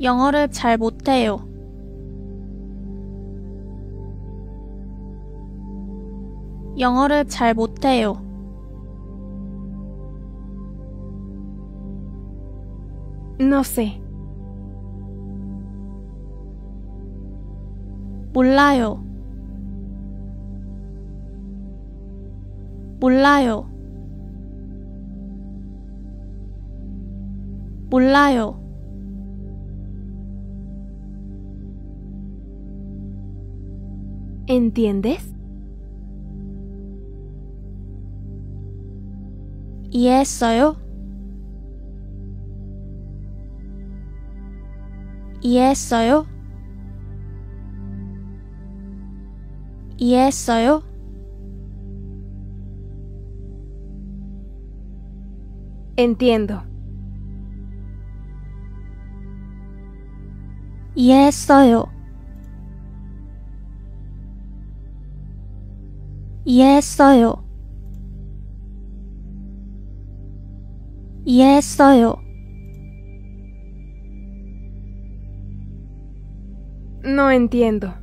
Speaker 2: 영어를 잘 못해요. 영어를 잘 못해요.
Speaker 1: No sé.
Speaker 2: 몰라요. 몰라요. 몰라요.
Speaker 1: ¿Entiendes?
Speaker 2: 이해했어요? 이해했어요? 이해했어요?
Speaker 1: Entiendo.
Speaker 2: 이해했어요. 이해했어요. 이해했어요.
Speaker 1: No entiendo.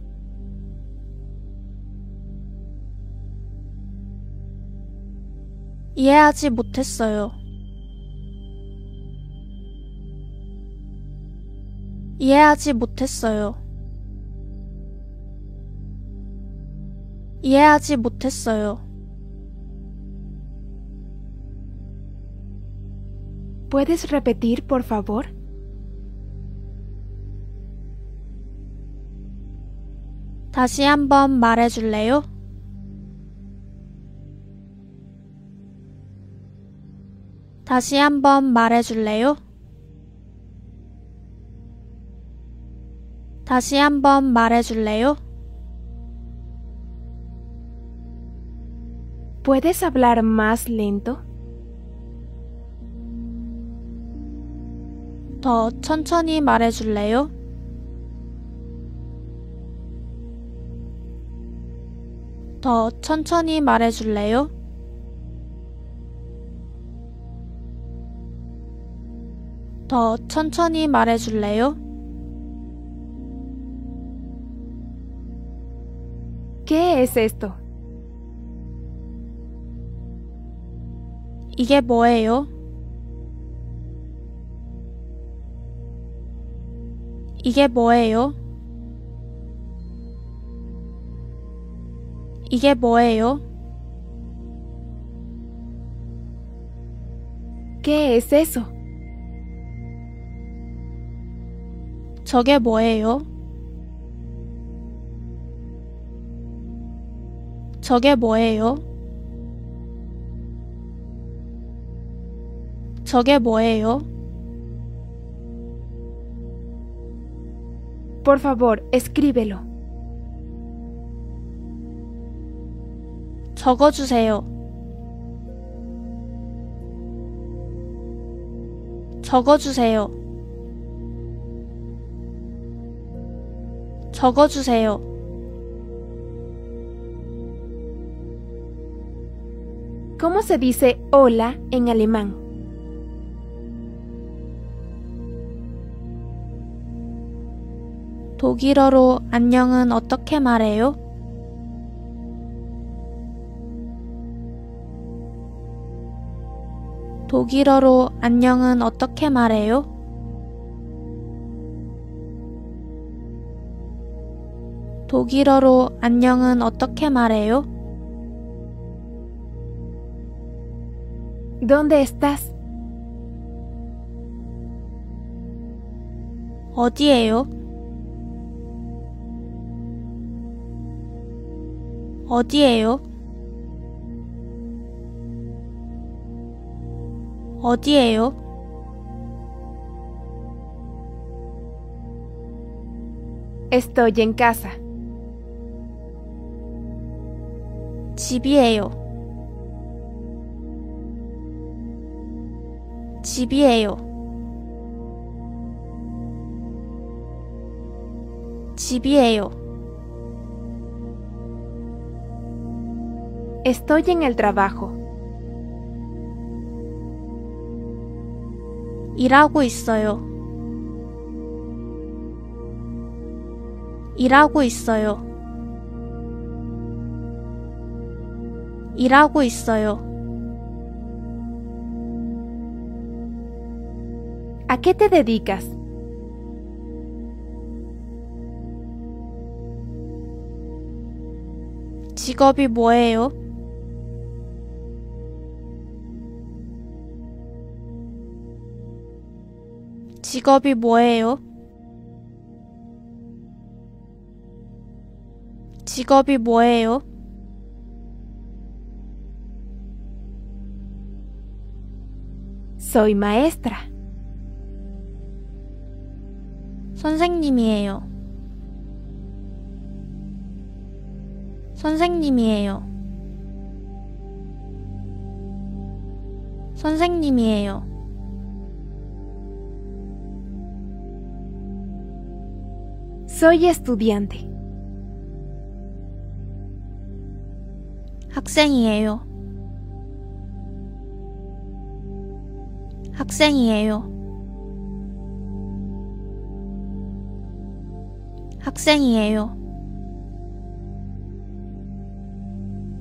Speaker 2: 이해하지 못했어요. 이해하지 못했어요. 이해하지 못했어요.
Speaker 1: ¿Puedes repetir, por favor?
Speaker 2: 다시 한번 말해 줄래요? 다시 한번 말해줄래요? 다시 한번 말해줄래요?
Speaker 1: ¿Puedes hablar más lento?
Speaker 2: 더 천천히 말해줄래요? 더 천천히 말해줄래요? 더 천천히 말해줄래요?
Speaker 1: ¿Qué es esto?
Speaker 2: 이게 뭐예요? 이게 뭐예요? 이게 뭐예요?
Speaker 1: ¿Qué es eso?
Speaker 2: 저게 뭐예요? 저게 뭐예요? 저게 뭐예요?
Speaker 1: Por favor, escríbelo.
Speaker 2: 적어주세요. 적어주세요. 적어주세요.
Speaker 1: ¿Cómo se dice hola en alemán?
Speaker 2: 독일어로 안녕은 어떻게 말해요? 독일어로 안녕은 어떻게 말해요? 독일어로 안녕은 어떻게 말해요?
Speaker 1: ¿Dónde estás?
Speaker 2: 어디에요? 어디에요? 어디에요?
Speaker 1: Estoy en casa.
Speaker 2: 집이에요. 집이에요. 집이에요.
Speaker 1: Estoy en el trabajo.
Speaker 2: 일하고 있어요. 일하고 있어요. 일하고 있어요.
Speaker 1: ¿A qué te dedicas?
Speaker 2: 직업이 뭐예요? 직업이 뭐예요? 직업이 뭐예요?
Speaker 1: Soy maestra.
Speaker 2: 선생님이에요. 선생님이에요. 선생님이에요.
Speaker 1: Soy estudiante.
Speaker 2: 학생이에요. 학생이에요. 학생이에요.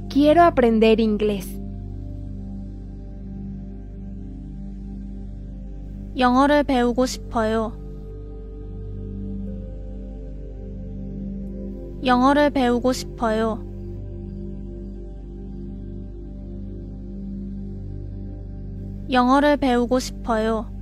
Speaker 1: Quiero aprender inglés.
Speaker 2: 영어를 배우고 싶어요. 영어를 배우고 싶어요. 영어를 배우고 싶어요.